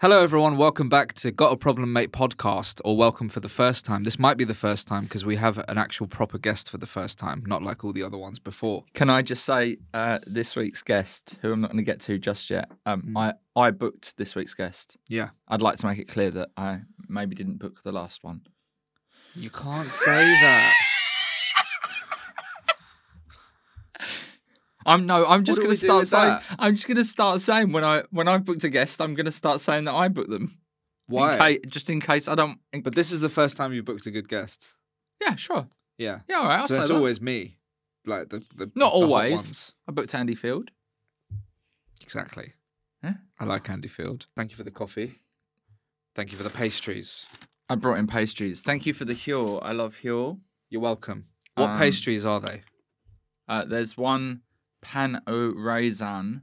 Hello, everyone. Welcome back to Got a Problem Mate podcast, or welcome for the first time. This might be the first time because we have an actual proper guest for the first time, not like all the other ones before. Can I just say, uh, this week's guest, who I'm not going to get to just yet, um, Mm. I, I booked this week's guest. Yeah. I'd like to make it clear that I maybe didn't book the last one. You can't say that. I'm no. I'm just going to start saying. that? I'm just going to start saying when I when I've booked a guest, I'm going to start saying that I booked them. In Why? just in case I don't. in- But this is the first time you've booked a good guest. yeah, sure. Yeah. Yeah, all right. I'll So say that's that. always me. Like the, the Not the always. I booked Andy Field. Exactly. Yeah. I like Andy Field. Thank you for the coffee. Thank you for the pastries. I brought in pastries. Thank you for the Huel. I love Huel. You're welcome. What Um, pastries are they? Uh, there's one pan au raisin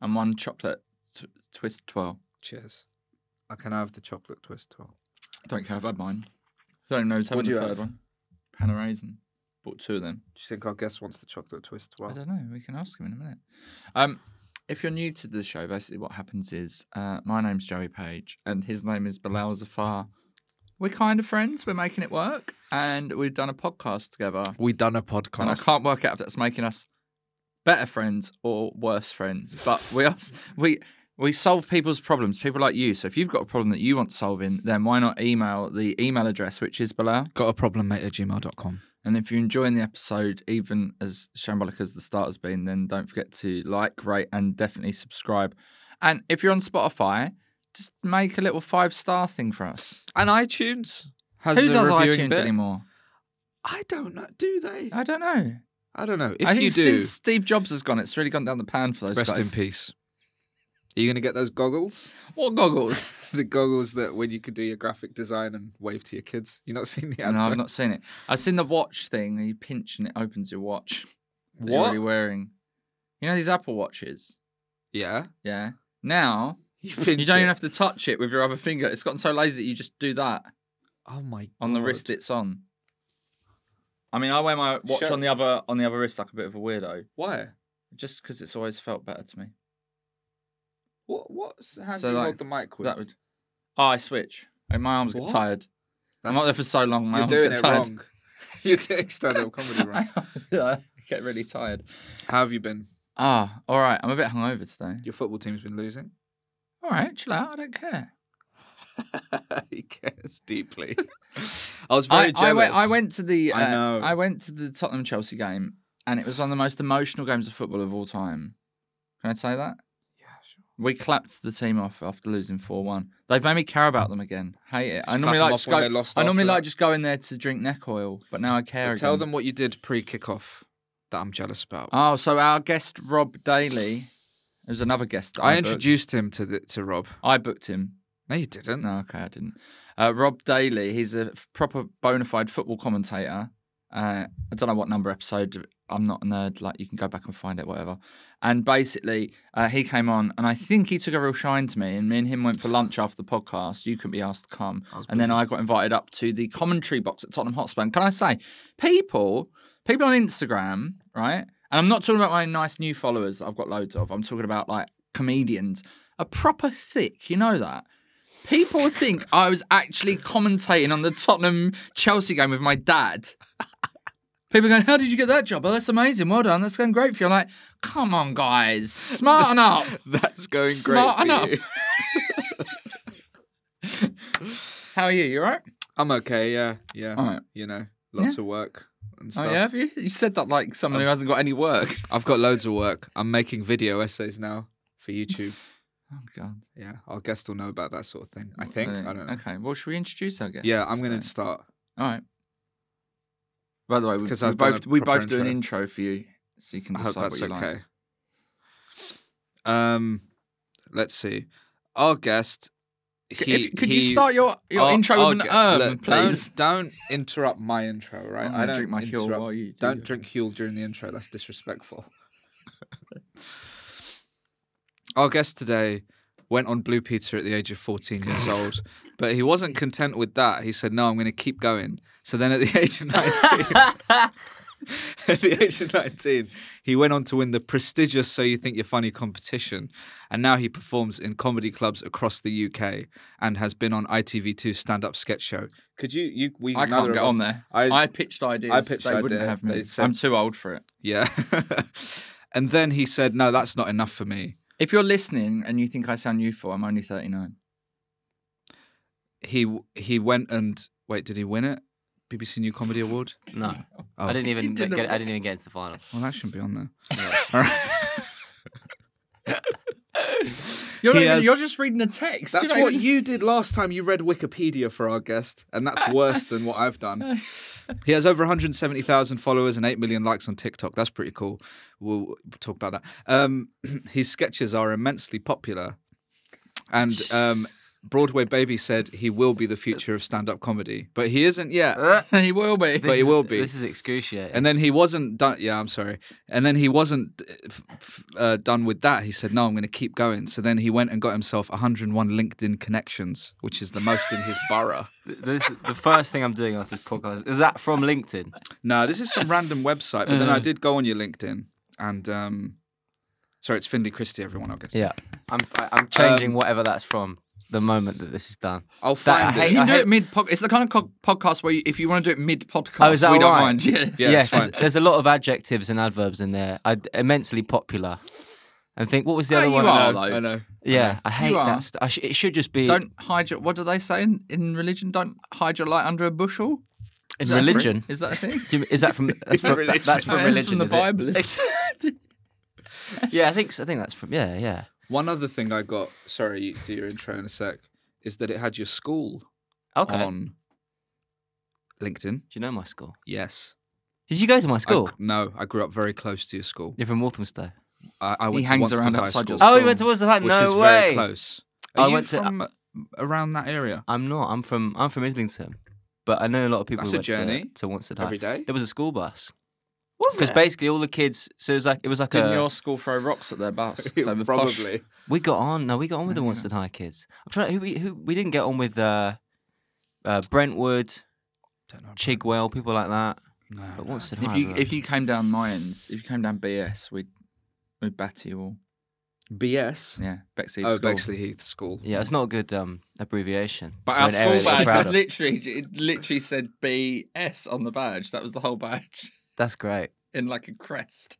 and one chocolate t- twist twirl. Cheers. I can have the chocolate twist. Well. Don't care. If I've had mine. Don't even know What do the you third have? one. Pan au raisin. Bought two of them. Do you think our guest wants the chocolate twist? I don't know. We can ask him in a minute. Um, if you're new to the show, basically what happens is uh, my name's Joey Page and his name is Bilal Zafar. We're kind of friends. We're making it work, and we've done a podcast together. We've done a podcast. And I can't work out if that's making us better friends or worse friends. But we are, we we solve people's problems. People like you. So if you've got a problem that you want solving, then why not email the email address which is below. Got a problem, mate at gmail.com. And if you're enjoying the episode, even as shambolic as the start has been, then don't forget to like, rate, and definitely subscribe. And if you're on Spotify, just make a little five star thing for us. And iTunes has Who a does reviewing iTunes bit. anymore? I don't know. Do they? I don't know. I don't know. If I think you do, since Steve Jobs has gone, it's really gone down the pan for those rest guys. in peace. Are you going to get those goggles? What goggles? the goggles that when you could do your graphic design and wave to your kids. You not seen the advert? No, I've not seen it. I've seen the watch thing. And you pinch and it opens your watch. What? You're already wearing. You know these Apple watches. Yeah. Yeah. Now You, you don't it. even have to touch it with your other finger. It's gotten so lazy that you just do that Oh my God. on the wrist it's on. I mean, I wear my watch on the other on the other wrist like a bit of a weirdo, Why? just because it's always felt better to me. What? What hand So, do you like, hold the mic with? That would. Oh, I switch. Like, my arms What? get tired. I'm not there for so long. My You're arms doing get it tired. wrong. You're doing stand-up comedy wrong. yeah, I get really tired. How have you been? Ah, all right. I'm a bit hungover today. Your football team's been losing. All right, chill out. I don't care. he cares deeply. I was very I, jealous. I went. I went to the. Uh, I know. I went to the Tottenham Chelsea game, and it was one of the most emotional games of football of all time. Can I say that? Yeah, sure. We clapped the team off after losing four one. They've made me care about them again. Hate it. I Just normally clap 'em like off just when go. they lost I normally after like that. just going there to drink neck oil, but now I care. But tell them what you did pre-kickoff that I'm jealous about. Oh, so our guest Rob Daly. There's another guest. That I booked. introduced him to the, to Rob. I booked him. No, you didn't. No, okay, I didn't. Uh, Rob Daly, he's a proper bona fide football commentator. Uh, I don't know what number episode. I'm not a nerd. Like you can go back and find it, whatever. And basically, uh, he came on, and I think he took a real shine to me. And me and him went for lunch after the podcast. You couldn't be asked to come. And then. I got invited up to the commentary box at Tottenham Hotspur. And can I say, people, people on Instagram, right? And I'm not talking about my nice new followers that I've got loads of. I'm talking about like comedians, a proper thick. You know that. People think I was actually commentating on the Tottenham Chelsea game with my dad. People are going, How did you get that job? Oh, that's amazing. Well done. That's going great for you. I'm like, Come on, guys. Smarten up. That's going Smarten great up. for you. How are you? You all right? I'm okay. Yeah, yeah. All right. You know, lots of work and stuff. Oh, yeah, have you? You said that like someone who hasn't got any work. I've got loads of work. I'm making video essays now for YouTube. Oh, God. Yeah, our guest will know about that sort of thing. I think. I don't know. Okay, well, should we introduce our guest? Yeah, I'm going to start. All right. By the way, we, we I've both we both do an intro. intro for you, so you can I decide hope that's what you okay. like. Um, let's see. Our guest. He, if- could he- you start your, your I'll- intro with an um, look, please? Don't, don't interrupt my intro, right? I don't drink my Huel while you do Don't your- drink Huel during the intro. That's disrespectful. Our guest today went on Blue Peter at the age of 14 years old, but he wasn't content with that. He said, "No, I'm going to keep going." So then, at the age of 19, At the age of 19, he went on to win the prestigious So You Think You're Funny competition. And now he performs in comedy clubs across the UK and has been on ITV2 stand up sketch show. Could you? you we, I neither can't get us- on there. I- I, pitched ideas. I pitched ideas. they wouldn't have me. They said- I'm too old for it. Yeah. and then he said, No, that's not enough for me. If you're listening and you think I sound youthful, I'm only 39. He he went and wait, did he win it? BBC New Comedy Award? No, Oh. I didn't even didn't get. I didn't even get into the final. Well, that shouldn't be on there. All right. You're, not has- you're just reading a text. That's You're not what you did last time. You read Wikipedia for our guest, and that's worse than what I've done. He has over 170,000 followers and 8 million likes on TikTok. That's pretty cool. We'll talk about that. Um, his sketches are immensely popular. And um, Broadway Baby said he will be the future of stand up comedy, but he isn't yet. he will be. But he is- will be. This is excruciating. And then he wasn't done. Yeah, I'm sorry. And then he wasn't f- f- uh, done with that. He said, "No, I'm going to keep going." So then he went and got himself 101 LinkedIn connections, which is the most in his borough. This the first thing I'm doing after this podcast is that from LinkedIn. No, this is some random website. But then I Uh. did go on your LinkedIn, and um, sorry, it's Finlay Christie. Everyone, I guess. Yeah, I'm I- I'm changing Um, whatever that's from the moment that this is done. I'll That- I find hate- it. You can do hate- it mid podcast. It's the kind of co- podcast where you, if you want to do it mid podcast, Oh, is that we don't alright? mind. Yeah. Yeah, yeah, there's, there's a lot of adjectives and adverbs in there. I, immensely popular. And think what was the Oh, other you one? are. I know. though. I know. Yeah, I hate You are. that. St- I sh- it should just be Don't hide your. What do they say in, in religion? Don't hide your light under a bushel. in Is religion. Is that a thing? You- Is that from that's from, religion. that's from religion? from the is? Bible. isn't it? Yeah, I think so. I think that's from yeah, yeah. One other thing I got. Sorry, you do your intro in a sec. Is that it had your school Okay. on LinkedIn? Do you know my school? Yes. Did you go to my I- school? no, I grew up very close to your school. You're from Walthamstow. I, I went He to hangs around High outside your School, Oh, you went to Walthamstow? which No is way. very close. Are I you went to- from uh, around that area I'm not. I'm from I'm from Islington, but I know a lot of people That's who a went journey. to, to Wanstead High. every day? There was a school bus because basically all the kids. So it was like it was like Didn't a. your school throw rocks at their bus? So the posh- Probably. We got on. No, we got on with the Yeah. Wanstead High kids. I'm trying. Who we who we didn't get on with. Uh, uh, Brentwood, Don't know. Chigwell, people like that. No, But no. Wanstead If High. you were- if you came down my if you came down BS, we'd we'd batter you all. BS. Yeah, Bexley. Oh, School. Bexley Heath School. yeah, it's not a good um, abbreviation. But for our an area school that badge we're proud was of. literally it literally said BS on the badge. That was the whole badge That's great. in like a crest.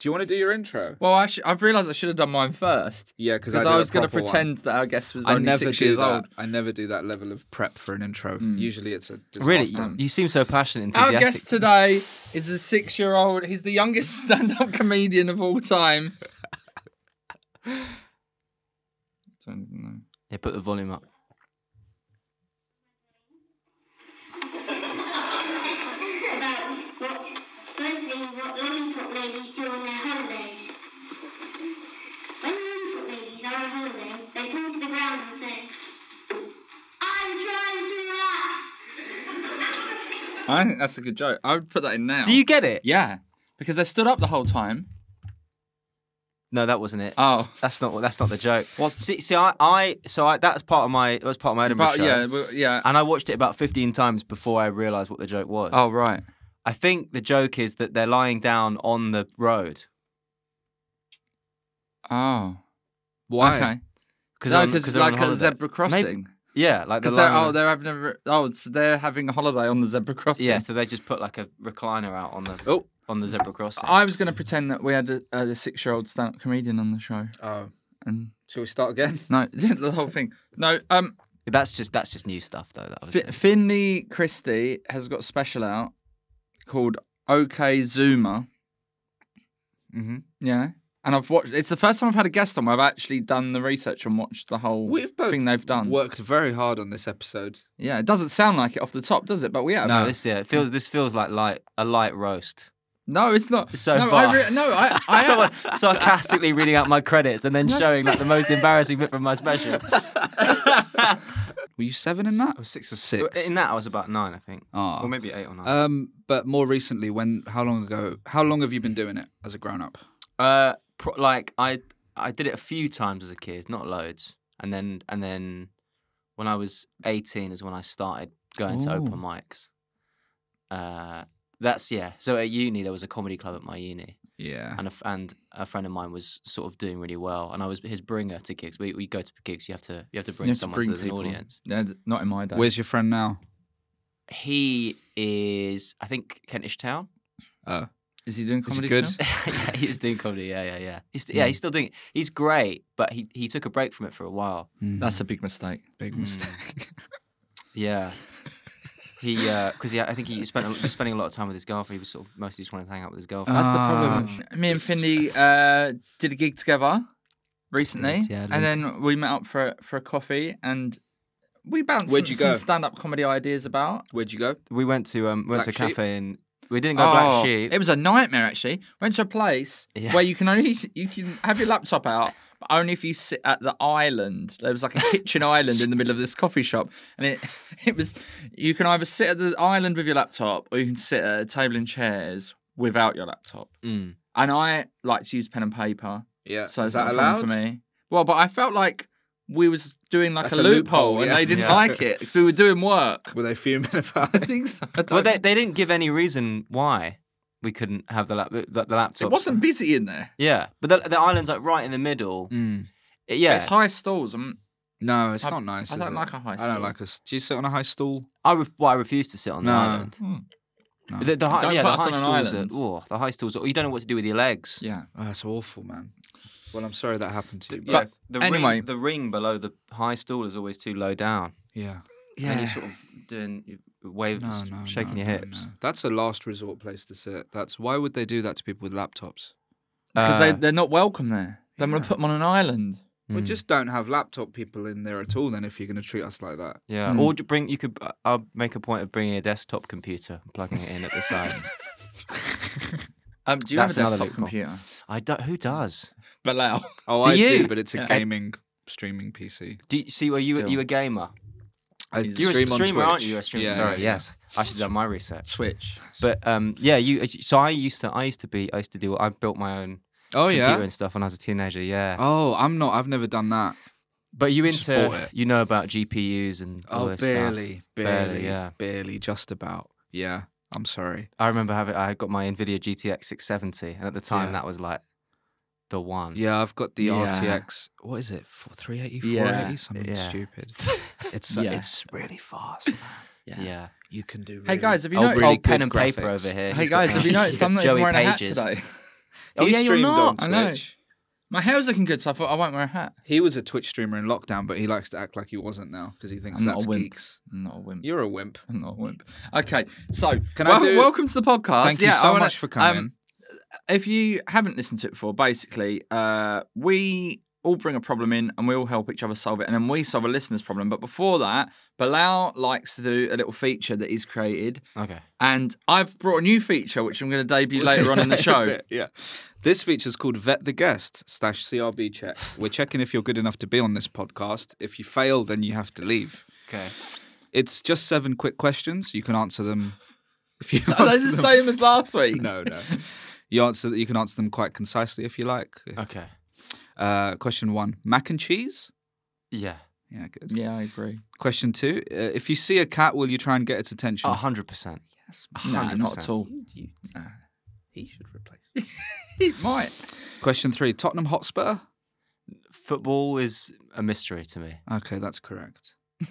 Do you want to do your intro? Well, I sh- I've realised I should have done mine first Yeah, because because I, I, was going to proper one. pretend that our guest was I only never six do years that. old. I never do that level of prep for an intro. Mm. Usually, it's a disaster. Really, you, you seem so passionate, and Our guest today is a six-year-old. He's the youngest stand-up comedian of all time. Don't know. Yeah, put the volume up. about what mostly what lollipop ladies do on their holidays. When lollipop ladies are on holiday, they fall to the ground and say, "I'm trying to relax." I think that's a good joke. I would put that in now. Do you get it? Yeah, because they stood up the whole time. No, that wasn't it. Oh, That's not that's not the joke. Well, see? See, I, I so I, that's part of my that was part of my Edinburgh but show. yeah, well, yeah. and I watched it about fifteen times before I realised what the joke was. Oh right. I think the joke is that they're lying down on the road Oh. Why? Okay. because No, because like a zebra crossing. Yeah, like Because they're they're oh they're having a re- oh so they're having a holiday on the zebra crossing. yeah. So they just put like a recliner out on the Oh. on the zebra crossing. I was going to pretend that we had a, uh, a six-year-old stand-up comedian on the show, Oh, and shall we start again? no, the whole thing. No, um, that's just that's just new stuff though. That was Fi Finlay Christie has got a special out called OK Zoomer. Mm-hmm. Yeah. And I've watched. It's the first time I've had a guest on where I've actually done the research and watched the whole We've both thing they've done. Worked very hard on this episode. Yeah, it doesn't sound like it off the top, does it? But we have. no, this yeah, it feels this feels like light a light roast. No, it's not. So no, far. I re- no, I, I Someone sarcastically reading out my credits and then showing like the most embarrassing bit from my special. Were you seven in that? I was six or six. In that, I was about nine, I think, Ah. or maybe eight or nine. Um, but more recently, when? How long ago? How long have you been doing it as a grown-up? Uh, pro- like I I did it a few times as a kid, not loads, and then and then when I was eighteen is when I started going to open mics. Uh, That's yeah. So at uni there was a comedy club at my uni, Yeah. and a, f- and a friend of mine was sort of doing really well, and I was his bringer to gigs. We we go to gigs, you have to you have to bring You have to someone bring to, the people. audience. No, not in my day. Where's your friend now? He is, I think, Kentish Town. Uh, Is he doing Is he comedy? good? still? yeah, he's doing comedy. Yeah, yeah, yeah. He's yeah, he's still doing. it. He's great, but he he took a break from it for a while. mm, That's a big mistake. big Mm. mistake. Yeah. He, because yeah, I think he spent a- he was spending a lot of time with his girlfriend. He was sort of mostly just wanting to hang out with his girlfriend. That's the Ah. problem. Me and Finlay uh, did a gig together recently, Did, yeah, and then we met up for for a coffee, and we bounced Where'd some, you go? stand up comedy ideas about. Where'd you go? we went to um went Black to a Sheep? cafe and we didn't go Black Oh, Sheep. It was a nightmare actually. Went to a place Yeah. where you can only you can have your laptop out, but only if you sit at the island. There was like a kitchen island in the middle of this coffee shop, and it it was you can either sit at the island with your laptop or you can sit at a table and chairs without your laptop. Mm. And I like to use pen and paper, Yeah. so Is it's that not a problem allowed? for me. Well, but I felt like we was doing like That's a, a loophole, loophole, and yeah. they didn't Yeah. like it because we were doing work. Were they fuming about I it? think so. I Well, they they didn't give any reason why we couldn't have the lap the, the laptop. it wasn't busy in there. Yeah, but the, the island's like right in the middle. Mm. It- yeah, It's high stalls. I'm, No, it's I- not nice. I is don't it? like a high I stool. don't like a. s- Do you sit on a high stool? I ref- well, I refuse to sit on the island. Hmm. No. The, the high, Don't yeah, put the high on an stools. Are, island. oh, the high stools. Are, you don't know what to do with your legs. Yeah. Oh, that's awful, man. Well, I'm sorry that happened to you. Yeah, But the anyway. ring, the ring below the high stool is always too low down. yeah. Yeah. and you're sort of doing waves, No, no, shaking no, your no, hips. no. That's a last resort place to sit. That's why would they do that to people with laptops? Because they, Uh, they're not welcome there. Then we'll Yeah. put them on an island. We mm, just don't have laptop people in there at all. Then, if you're going to treat us like that, yeah. Mm. Or bring you could. uh, I'll make a point of bringing a desktop computer and plugging it in at the side. Um, do you That's have a another desktop computer? I don't. Who does? Bilal. oh, Do I you? do, but it's a Yeah. gaming streaming PC. Do you see? Are you Still. you a gamer? I You're a stream on streamer, aren't Twitch. you? You're a streamer. Yeah, Sorry. yeah. Yes. I should have done my research. Switch. But um, yeah, you. So I used to. I used to be. I used to do. I built my own Oh computer yeah. and stuff when I was a teenager. Yeah. Oh, I'm not. I've never done that. But you into. You know about GPUs and all Oh, this stuff. barely, barely, Barely, yeah. barely, just about. Yeah. I'm sorry. I remember having. I got my Nvidia GTX 670, and at the time Yeah. that was like the one. Yeah, I've got the Yeah. RTX. What is it? Four- 380, Yeah. something Yeah. stupid. It's Yeah. it's really fast. man. Yeah. Yeah. You can do. Hey, guys, have you oh, noticed- really oh, pen good and paper graphics. over here. Hey He's got guys, have you pen- noticed I'm not Joey even wearing Pages. a hat today? Oh, He yeah, you're streamed not. on I know. Twitch. My hair's looking good, so I thought I won't wear a hat. He was a Twitch streamer in lockdown, but he likes to act like he wasn't now because he thinks I'm not a wimp. geeks. I'm not a wimp. You're a wimp. I'm not a wimp. Okay, so Can I wel- do- welcome to the podcast. Thank you so wanna- much for um, coming. If you haven't listened to it before, basically, uh, we all bring a problem in and we all help each other solve it, and then we solve a listener's problem. But before that, Bilal likes to do a little feature that he's created, Okay. and I've brought a new feature which I'm going to debut later on in the show. Bit, yeah. This feature's called Vet the Guest slash CRB check. We're checking if you're good enough to be on this podcast. If you fail, then you have to leave. Okay. It's just seven quick questions. You can answer them if you Are they the same as last week? No, no. You answer. That you can answer them quite concisely if you like. Okay. Uh, question one: mac and cheese. Yeah. Yeah, good. Yeah, I agree. Question two: uh, If you see a cat, will you try and get its attention? A hundred percent. yes, Nah, not 100%. at all. he should replace. He might. Question three: Tottenham Hotspur. Football is a mystery to me. Okay, that's correct.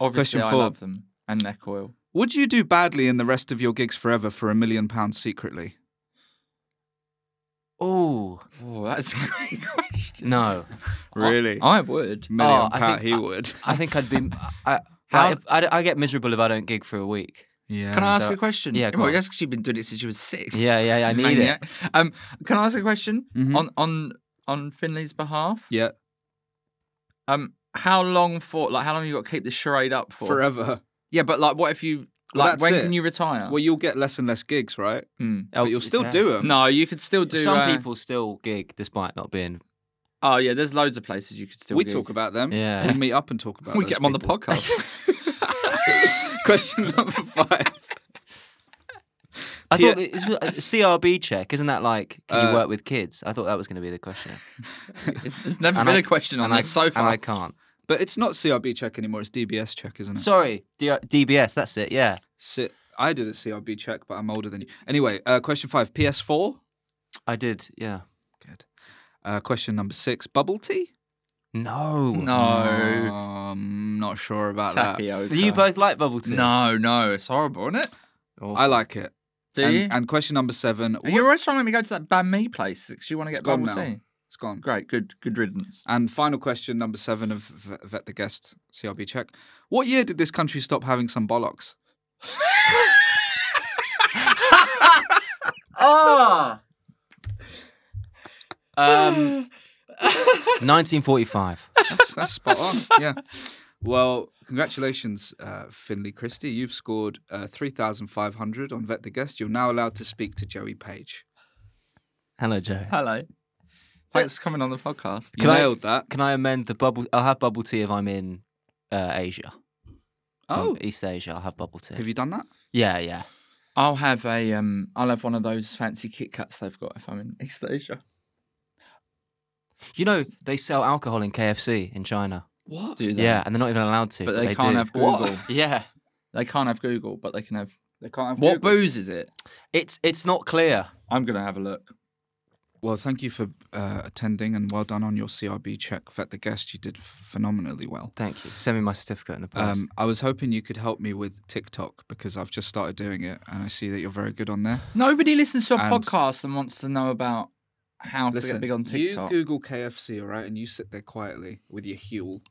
Obviously, Question I four. love them and neck oil. Would you do badly in the rest of your gigs forever for a million pounds secretly? Oh Oh, that's a great question. no! Really? I would. million Oh, I pound, think- he would. I think I'd be. I, How- I, if- I, I get miserable if I don't gig for a week. Yeah. Can I ask so- you a question? yeah, go well, on. that's because you've been doing it since you were six. Yeah, yeah, yeah I need it. Maniac. Um, can I ask a question Mhm. on on on Finlay's behalf? Yeah, Um, how long for? Like, how long you got to keep this charade up for? forever. Yeah, but like, what if you Well, like? that's when it. can you retire? Well, you'll get less and less gigs, right? Hmm. But you'll still yeah. do them. No, you could still do. Some uh, people still gig despite not being. Oh yeah, there's loads of places you could still. we gig. talk about them. Yeah. We meet up and talk about. We those get them on the people. podcast. Question number five. I thought it was a CRB check, isn't that like can Uh, you work with kids? I thought that was going to be the question. it's, it's never And been I- a question on and I, this so and far. I can't. But it's not CRB check anymore. It's DBS check, isn't it? Sorry, D- DBS. That's it. Yeah, Si- I did a CRB check, but I'm older than you. Anyway, uh, question five: PS4. I did. Yeah. Good. Uh, question number six: bubble tea. No. No. I'm not sure about that. Do you both like bubble tea? No, no, it's horrible, isn't it? I like it. Do and, you? and question number seven: Are what- you always trying to make me go to that banh mi place because you want to get bubble now. tea? It's gone. Great, good, good riddance. And final question number seven of Vet the Guest CRB check: What year did this country stop having some bollocks? Ah. um. 1945. That's, that's spot on. Yeah. Well, congratulations, uh, Finlay Christie. You've scored uh, 3,500 on Vet the Guest. You're now allowed to speak to Joey Page. Hello, Joe. Hello. Thanks for coming on the podcast. You Can I- nailed that. Can I amend the bubble? I'll have bubble tea if I'm in uh, Asia. Oh, Um, East Asia. I'll have bubble tea. have you done that? Yeah, yeah. I'll have a um. I'll have one of those fancy Kit Kats they've got if I'm in East Asia. You know they sell alcohol in KFC in China. What? Do they? Yeah, and they're not even allowed to. but they, can't do. have What? Google. Yeah, They can't have Google, but they can have. They can't have What Google? booze is it? it's it's not clear. I'm gonna have a look. Well, thank you for uh, attending and well done on your CRB check. Vet the Guest, you did phenomenally well. Thank you. Send me my certificate in the post. Um, I was hoping you could help me with TikTok because I've just started doing it and I see that you're very good on there. Nobody listens to a And- podcast and wants to know about how to Listen, get big on TikTok. you Google KFC, all right, and you sit there quietly with your Huel.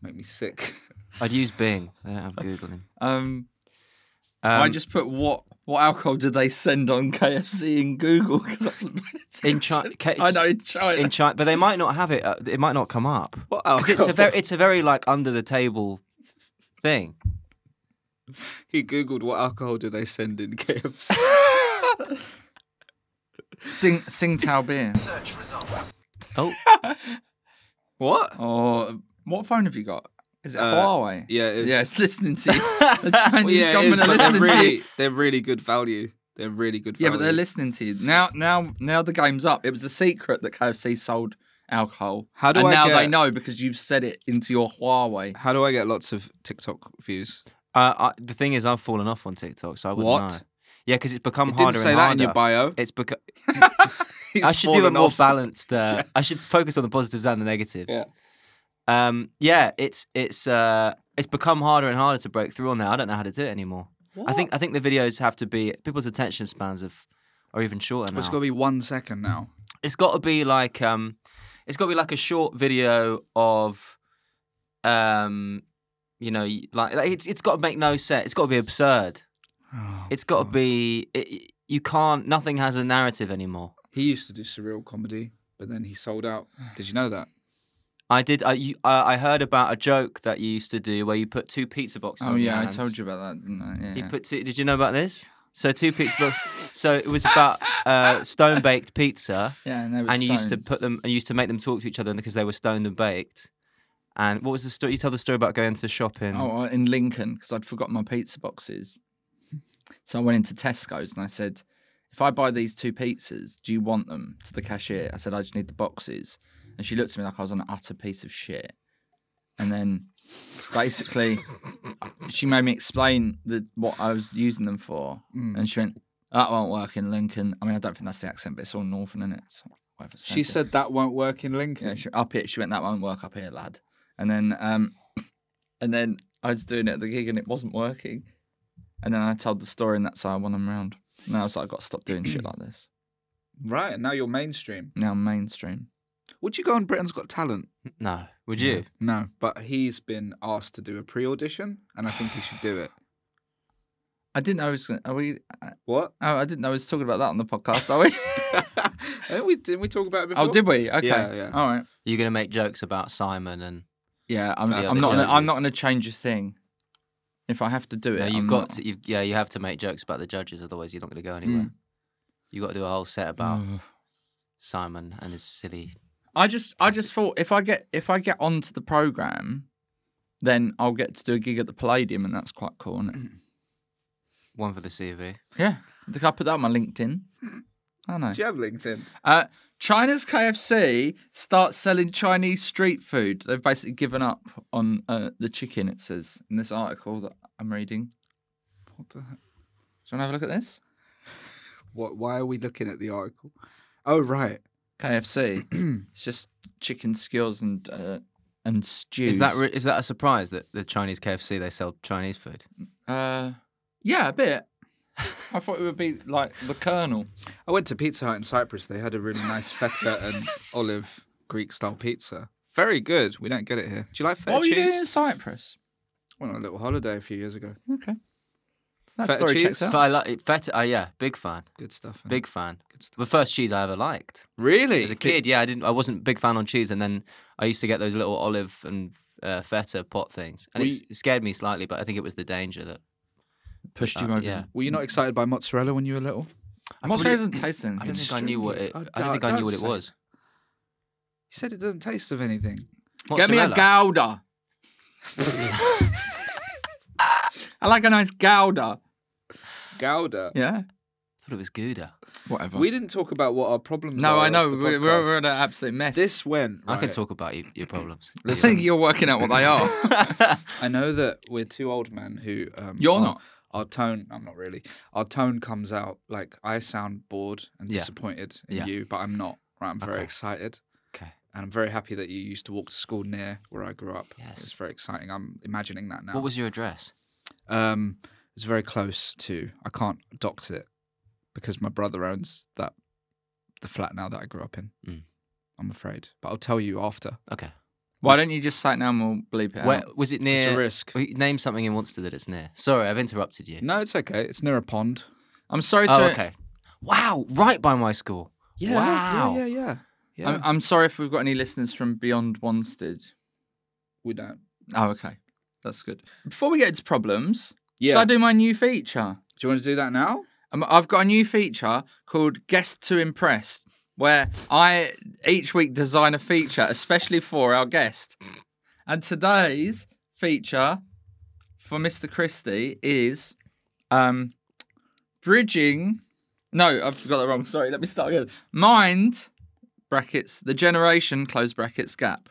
Make me sick. I'd use Bing. I don't have Googling. um, Um, I just put what what alcohol did they send on KFC in Google because I wasn't in China. attention. I know in China. In China, but they might not have it. Uh, it might not come up What because it's a very it's a very like under the table thing. He googled what alcohol do they send in KFC. Sing Tsingtao beer. Oh, what? Or what phone have you got? Is it Uh, Huawei? Yeah, it's, Yeah, it's listening to you. The Well, Chinese yeah, government is, are but they're listening to you. they're really good value. They're really good Yeah, but they're listening to you now. Now, now the game's up. It was a secret that KFC sold alcohol. How do and I now they know because you've said it into your Huawei. How do I get lots of TikTok views? uh, I, the thing is, I've fallen off on TikTok, so I wouldn't What? know. Yeah, because it's become It didn't harder say and that in your bio. It's because I should do a more off. balanced. Uh, I should focus on the positives and the negatives. Yeah. Um. Yeah. It's it's uh it's become harder and harder to break through on there. I don't know how to do it anymore. I think I think the videos have to be people's attention spans of are even shorter now. It's got to be one second now. it's got to be like um it's got to be like a short video of um you know like, like it's it's got to make no sense it's got to be absurd Oh, it's got to be it, you can't nothing has a narrative anymore He used to do surreal comedy, but then he sold out. Did you know that? I did i you, I, I heard about a joke that you used to do where you put two pizza boxes Oh yeah, I told you about that, didn't I? Yeah. you put two did you know about this so two pizza boxes so it was about uh stone baked pizza yeah, and, they were and you used to put them and you used to make them talk to each other because they were stoned and baked. And what was the story? You tell the story about going to the shop in. Oh, uh, in Lincoln because I'd forgotten my pizza boxes. So I went into Tesco's and I said, "If I buy these two pizzas, do you want them?" To the cashier, I said, "I just need the boxes," and she looked at me like I was an utter piece of shit. And then, basically, she made me explain the what I was using them for, Mm. and she went, "That won't work in Lincoln." I mean, I don't think that's the accent, but it's all northern, isn't it? So whatever She said that won't work in Lincoln. Yeah, she, up here. She went, that won't work up here, lad. And then, um, and then I was doing it at the gig and it wasn't working. And then I told the story and that's how I won them round. And I was like, I've got to stop doing shit like this. Right, and now you're mainstream. Now I'm mainstream. Would you go on Britain's Got Talent? no, would you? No, but he's been asked to do a pre-audition, and I think he should do it. I didn't know I was. Gonna, are we? uh, What? Oh, I didn't know I was talking about that on the podcast. Are we? Didn't we didn't we talk about it before? oh, did we? Okay. Yeah, yeah. All right. You're gonna make jokes about Simon and Yeah, I'm. That's I'm the not. Gonna, I'm judges. not going to change a thing. If I have to do it, no, you've I'm got not. to, you've, yeah, you have to make jokes about the judges, otherwise you're not going to go anywhere. Mm. You got to do a whole set about Simon and his silly. I just I just thought if I get if I get onto the program, then I'll get to do a gig at the Palladium, and that's quite cool, isn't it? One for the CV. Yeah, I think I put that on my LinkedIn. I know. Do you have LinkedIn? Uh, China's KFC starts selling Chinese street food. They've basically given up on uh, the chicken. It says in this article that I'm reading. What the heck? Do you want to have a look at this? What? Why are we looking at the article? Oh, right. KFC. it's just chicken skewers and uh, and stews. Is that re- is that a surprise that the Chinese KFC they sell Chinese food? Uh, yeah, a bit. I thought it would be like the Colonel. I went to Pizza Hut in Cyprus. They had a really nice feta and olive Greek style pizza. Very good. We don't get it here. Do you like feta what were you doing in? Cyprus? Went on a little holiday a few years ago. Okay. That Feta story cheese? checks out. But I like it. Feta. Uh, yeah, big fan. Good stuff. man. Big fan. Good stuff. The first cheese I ever liked. Really? As a kid, yeah, I didn't. I wasn't a big fan on cheese, and then I used to get those little olive and uh, feta pot things, and We- it scared me slightly. But I think it was the danger that. Pushed you uh, over. yeah. Were you not excited by mozzarella when you were little? I Mozzarella doesn't taste anything. I don't think I knew what it. Oh, I don't think I knew what it was. You said it doesn't taste of anything. Get me a gouda. I like a nice gouda. Gouda. Yeah. I thought it was Gouda. Whatever. We didn't talk about what our problems no, are. I know. the We're, we're, we're in an absolute mess. This went. I can right. talk about you, your problems. I think you're working out what they are. I know that we're two old men who. Um, You're our- not. Our tone, I'm not really. Our tone comes out like I sound bored and Yeah. disappointed in Yeah. you, but I'm not. Right, I'm very Okay. excited, okay. and I'm very happy that you used to walk to school near where I grew up. Yes. it's very exciting. I'm imagining that now. What was your address? Um, it's very close to. I can't dox it because my brother owns that the flat now that I grew up in. Mm. I'm afraid, but I'll tell you after. Okay. Why don't you just say it now and we'll bleep it Where out? was it near? It's a risk. Name something in Munster that it's near. Sorry, I've interrupted you. No, it's okay. It's near a pond. I'm sorry to. Oh, okay. Wow, right by my school. Yeah. Wow. Yeah, yeah, yeah. Yeah. I'm, I'm sorry if we've got any listeners from beyond Wanstead. we don't. Oh, okay. That's good. Before we get into problems, Yeah. should I do my new feature? Do you want to do that now? Um, I've got a new feature called Guest to Impress, where I each week design a feature especially for our guest. And today's feature for Mr. Christie is um, bridging. No, I've got that wrong. Sorry, let me start again. Mind brackets the generation close brackets gap.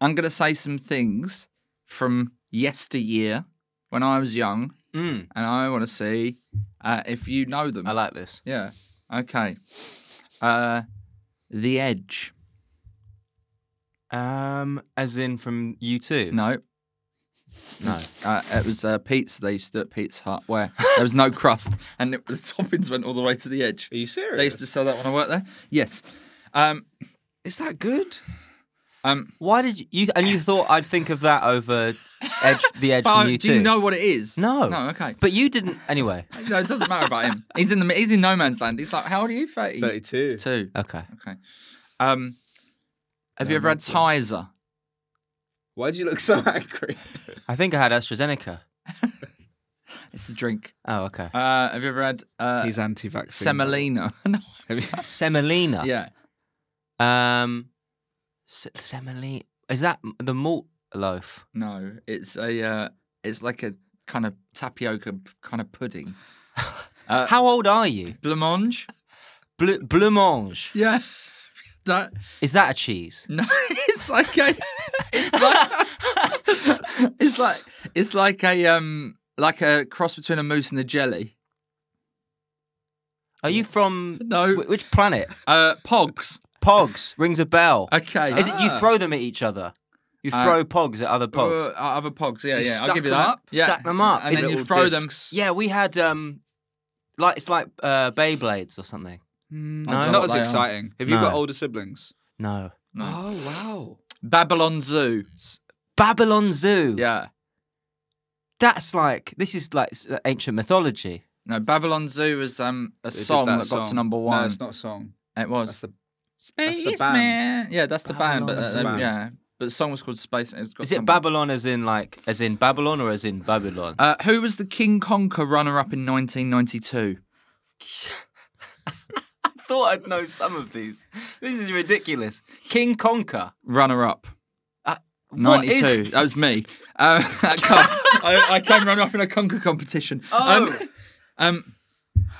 I'm going to say some things from yesteryear when I was young, Mm, and I want to see uh, if you know them. I like this. Yeah. Okay. Uh, the Edge. Um, as in from U2. No. no. Uh, it was uh, pizza they used to do at Pizza Hut where there was no crust and it, the toppings went all the way to the edge. Are you serious? They used to sell that when I worked there. Yes. Um, Is that good? Um, Why did you, you? And you thought I'd think of that over Edge, the Edge but from you do you know what it is? No. No. Okay. But you didn't. Anyway. No, it doesn't matter about him. He's in the he's in no man's land. He's like, how old are you? Thirty. Thirty-two. Two. Okay. Okay. Um, have you ever had that's. Tizer? Why do you look so angry? I think I had AstraZeneca. It's a drink. Oh, okay. Uh, have you ever had uh, He's anti-vaccine. semolina? no. Have you- Semolina. Yeah. Um, se- semolina. Is that the malt loaf? No, it's a uh, it's like a kind of tapioca kind of pudding. Uh, How old are you? Blancmange? Bleu, blancmange. Yeah. that Is that a cheese? no, it's like a it's like it's like it's like a um like a cross between a mousse and a jelly. Are you from No. which planet? Uh, pogs. Pogs rings a bell. Okay. Is it? Do you Ah. throw them at each other? You Uh, throw pogs at other pogs. Uh, other pogs. Yeah, You yeah. I'll stack give you them that. up? Yeah. Stack them up. and Is then it you little throw them. yeah, we had um, like it's like uh, Beyblades or something. Mm, I don't know not what as they are. exciting. Have you No. got older siblings? No. No. Oh wow. Babylon Zoo. Babylon Zoo. Yeah. That's like this is like s- uh, ancient mythology. No, Babylon Zoo was um a They did song that, got song. to number one. No, it's not a song. It was. That's the. Spaceman. the band. Yeah, that's the band. But Babylon is the uh, band. yeah, but the song was called Spaceman. It's got Is it Babylon as in like as in Babylon or as in Babylon? Uh, who was the King Conker runner-up in 1992? I thought I'd know some of these. This is ridiculous. King Conker. Runner-up. Uh, 92. is- That was me. Uh, at Cubs. I, I came runner-up in a Conker competition. Oh. Um, um,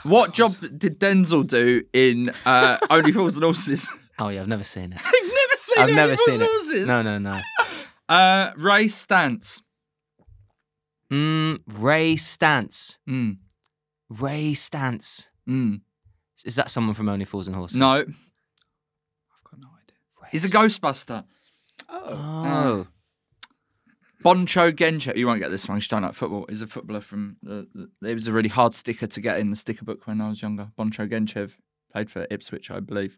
What job did Denzel do in uh, Only Fools and Horses? Oh yeah, I've never seen it. I've never seen I've Only never Fools seen and it. No, no, no. Uh, Ray Stantz. Mm, Ray Stantz. Mm. Ray Stantz. Mm. Is that someone from Only Fools and Horses? No, I've got no idea. Ray he's a. Ghostbuster. Oh. Boncho Genchev. You won't get this one. You don't like football. He's a footballer from. The, the, it was a really hard sticker to get in the sticker book when I was younger. Boncho Genchev played for Ipswich, I believe.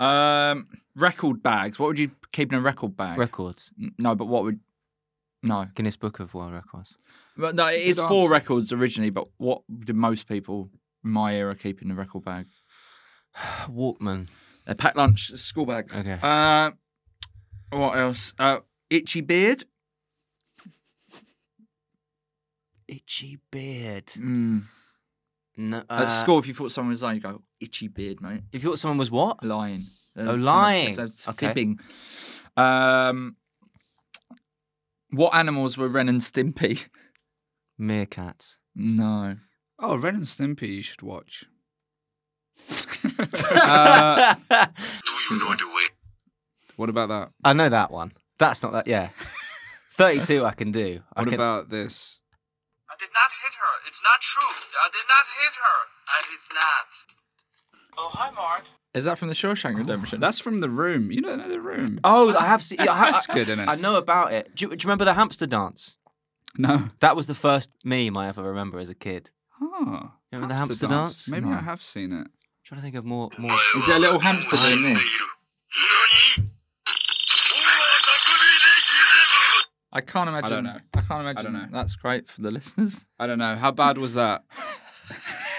Um, record bags. What would you keep in a record bag? Records. N- no, but what would? No, Guinness Book of World Records. but no. It is Good four answer. records originally. But what did most people in my era keep in a record bag? Walkman. A packed lunch, school bag. Okay. Uh, what else? Uh, itchy beard. Itchy beard. Mm. No, At uh, school, if you thought someone was lying, you go itchy beard, mate. If you thought someone was what? Lying. There Oh, was too much- lying. there Okay. Fibbing. Um, what animals were Ren and Stimpy? Meerkats. No. Oh, Ren and Stimpy, you should watch. Uh, What about that? I know that one. That's not that. Yeah. Thirty-two. I can do. I What can. about this? I did not hit her. It's not true. I did not hit her. I did not. Oh, hi, Mark. is that from the Shawshank Redemption? That's from the room. You don't know the room. Oh, I have seen. Yeah, I, That's good, isn't it? I know about it. Do you, do you remember the hamster dance? No. That was the first meme I ever remember as a kid. Oh, Remember the hamster dance? Maybe No. I have seen it. I'm trying to think of more. more. Is there a little hamster doing this? I can't imagine. I don't know. I can't imagine. I don't know. That's great for the listeners. I don't know. How bad was that?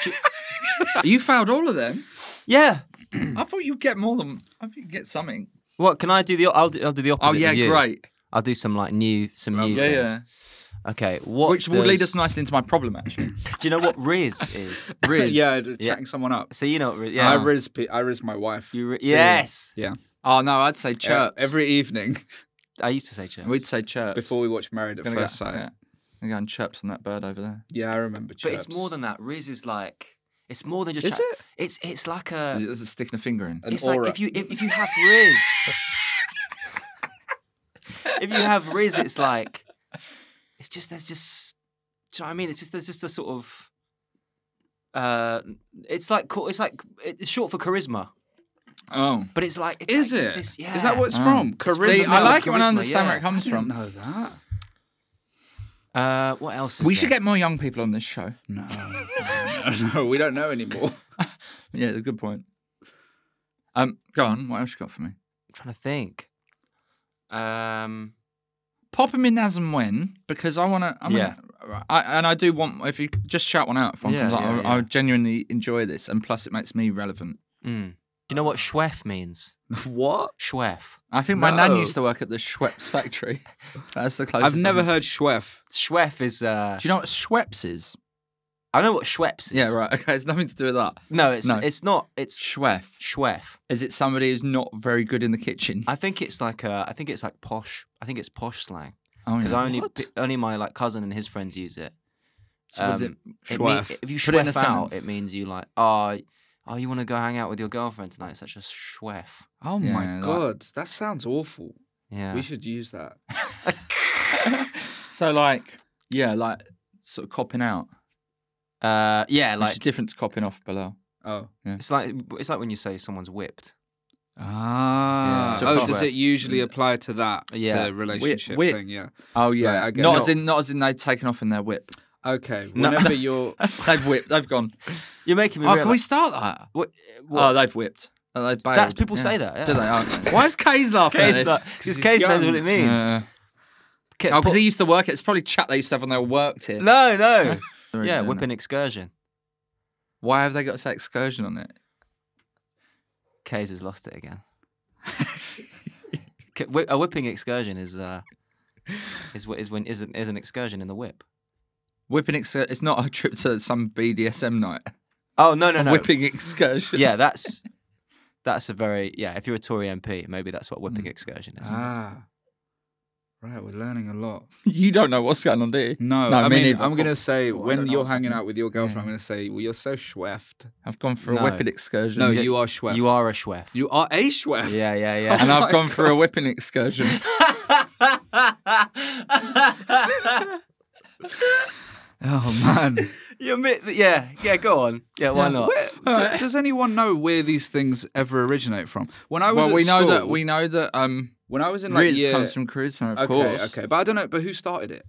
you found all of them. Yeah. I thought you'd get more than. I thought you'd get something. What can I do? The I'll do, I'll do the opposite. Oh yeah, with you. great. I'll do some like new, some oh, new Yeah, things. yeah. Okay. What? Which will lead us nicely into my problem, actually. Do you know what Riz is? Riz. yeah, just Yeah. chatting someone up. So you know what Riz? I Yeah. riz, pe- I riz my wife. You ri- yes. Yeah. Oh no, I'd say chirps. every evening I used to say chirps. We'd say chirps before we watched Married at First go, Sight. Yeah. I'm going chirps on that bird over there. Yeah, I remember. chirps. but it's more than that. Riz is like. It's more than just. Is chat- it? It's it's like a. Is it, is it sticking a finger in? An it's aura. like if you if, if you have Riz. if you have Riz, it's like. It's just there's just. Do you know what I mean? It's just there's just a sort of. Uh, it's like it's like it's short for charisma, Oh. but it's like it's Is like it? This, yeah. Is that what it's Oh. from? Charisma. See, I like it when I understand where it comes I didn't from. know that. Uh, what else? Is We should get more young people on this show. No, no, no, we don't know anymore. Yeah, that's a good point. Um, go on. What else you got for me? I'm trying to think. Um, Pop them in as and when because I want to. Yeah. I, and I do want if you just shout one out. If one Yeah, comes up, yeah, I, I genuinely enjoy this, and plus it makes me relevant. mm. Do you know what Schweff means? what? Schweff. I think my nan No. used to work at the Schweppes factory. That's the closest. I've never I heard Schweff. Schweff is. Uh, Do you know what Schweppes is? I know what Schweppes is. Yeah, right. Okay, it's nothing to do with that. No, it's No. it's not. It's Schweff. Schweff. Is it somebody who's not very good in the kitchen? I think it's like uh, I think it's like posh. I think it's posh slang Oh, because yeah. I only What? pi- only my like cousin and his friends use it. So was it Um, it mean- Schweff? if you Put it in a schweff out, sentence. it means you like oh oh you want to go hang out with your girlfriend tonight. Such a schweff. Oh Yeah, my like- god, that sounds awful. Yeah. We should use that. so like, yeah, like sort of copping out. Uh, yeah, Like like different to copping off below. Oh. it's like it's like when you say someone's whipped. Ah. Yeah. So oh, proper- does it usually apply to that Yeah. to relationship whip. thing? Yeah. Oh yeah, Right, I get not it. as in not as in they've taken off in their whip. Okay. No. Whenever you're they've whipped. They've gone. You're making me Oh, realize. can we start that? what, Oh, they've whipped. Oh, they've bailed. That's people Yeah. say that. Yeah. Do they? Okay. Why is Kay's laughing Case, at like, this? because he's Case knows what it means. Ke- oh, because he used to work. It. It's probably chat they used to have when they worked here. no, no. Sorry, yeah, no, no. whipping excursion. Why have they got to say excursion on it? Case has lost it again. A whipping excursion is uh is is when is an, is an excursion in the whip. Whipping excursion. It's not a trip to some BDSM night. Oh no no A no. Whipping excursion. Yeah, that's that's a very yeah. If you're a Tory MP, maybe that's what whipping excursion is. ah. Right, we're learning a lot. You don't know what's going on, do you? No, No, I mean, neither. I'm gonna say Oh, when you're hanging happening. out with your girlfriend, Yeah. I'm gonna say, well, you're so schweft. I've gone for a whipping excursion. No, you are schweft. You are a schwef. You are a schweft. Yeah, yeah, yeah. and Oh I've my gone for a whipping excursion. Oh man. you admit that, yeah, yeah, go on. Yeah, why Yeah. not? Where, d- does anyone know where these things ever originate from? When I was well, at we know that school- we know that um, when I was in like Riz year, comes from charisma, of okay, course. okay, but I don't know. But who started it?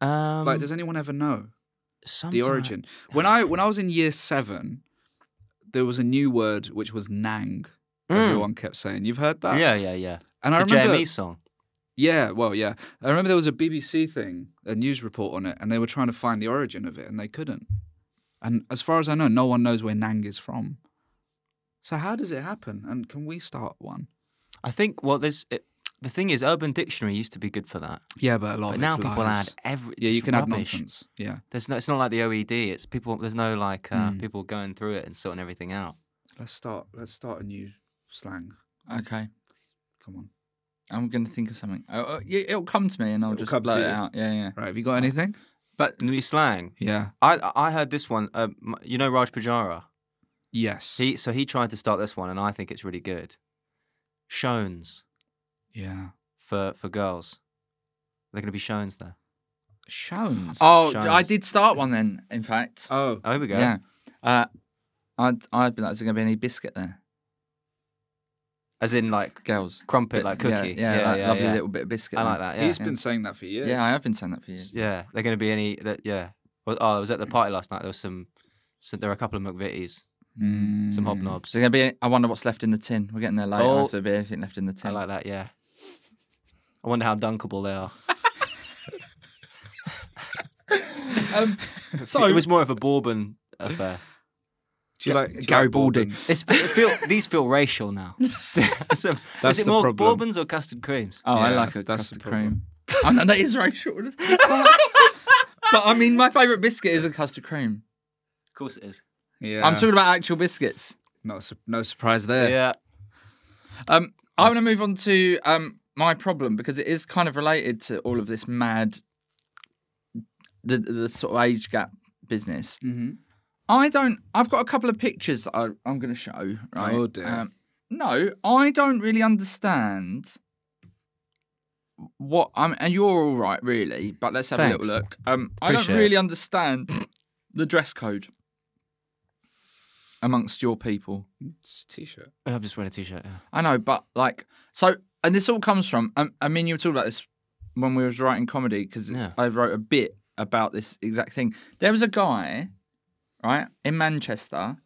Um, Like, does anyone ever know the sometime- origin? When I when I was in year seven, there was a new word which was nang. Mm. Everyone kept saying, "You've heard that?" Yeah, yeah, yeah. And I It's a remember, JME song. Yeah, well, yeah, I remember there was a BBC thing, a news report on it, and they were trying to find the origin of it, and they couldn't. And as far as I know, no one knows where nang is from. So how does it happen? And can we start one? I think. Well, there's it, the thing is, Urban Dictionary used to be good for that, Yeah, but a lot but of now it's people lies. add every. Yeah, you it's can add rubbish. nonsense. Yeah, There's no. It's not like the OED. It's people. There's no like uh, Mm. people going through it and sorting everything out. let's start. Let's start a new slang. Okay, Come on. I'm going to think of something. Oh, oh, it'll come to me, and I'll It'll just come blow it out. Yeah, yeah. Right, have you got anything? But new slang. Yeah. I I heard this one. Uh, you know Raj Pujara. Yes. He so he tried to start this one, and I think it's really good. Shones yeah. for for girls. They're going to be shones there. Shones. Oh, Shows. I did start one then. In fact, Oh. Oh, here we go. yeah. Uh, I'd I'd be like, is there going to be any biscuit there, As in like girls? crumpet, like Yeah, cookie. Yeah, like yeah, lovely yeah. little bit of biscuit. I like that. Yeah. He's been saying that for years. Yeah, I have been saying that for years. Yeah, they're going to be any. That, yeah. Well, oh, I was at the party last night. There was some. So there were a couple of McVitie's, some Mm. hobnobs. So there's gonna be. I wonder what's left in the tin. We're getting there later. Oh. If there'll be anything left in the I tin. like that. Yeah. I wonder how dunkable they are. Um, So it was more of a bourbon affair. Do you like do you Gary like Balding. bourbons? It's, it feel, these feel racial now. so, That's is it the more problem. bourbons or custard creams? Oh, I like it. that's the custard problem. cream. I know that is racial. but I mean, my favourite biscuit is a custard cream. Of course it is. Yeah. I'm talking about actual biscuits. Not su- no surprise there. Yeah. Um, I want to move on to um my problem because it is kind of related to all of this mad, the the sort of age gap business. Mm-hmm. I don't. I've got a couple of pictures that I, I'm going to show. Right? Oh, dear. Um, no, I don't really understand what I'm. And you're all right, really. But let's have a Thanks. little look. Um, I don't it. really understand the dress code amongst your people. It's a t-shirt. I'm just wearing a t-shirt. Yeah. I know, but like, so, and this all comes from. Um, I mean, you were talking about this when we was writing comedy because Yeah. I wrote a bit about this exact thing. There was a guy, right, in Manchester,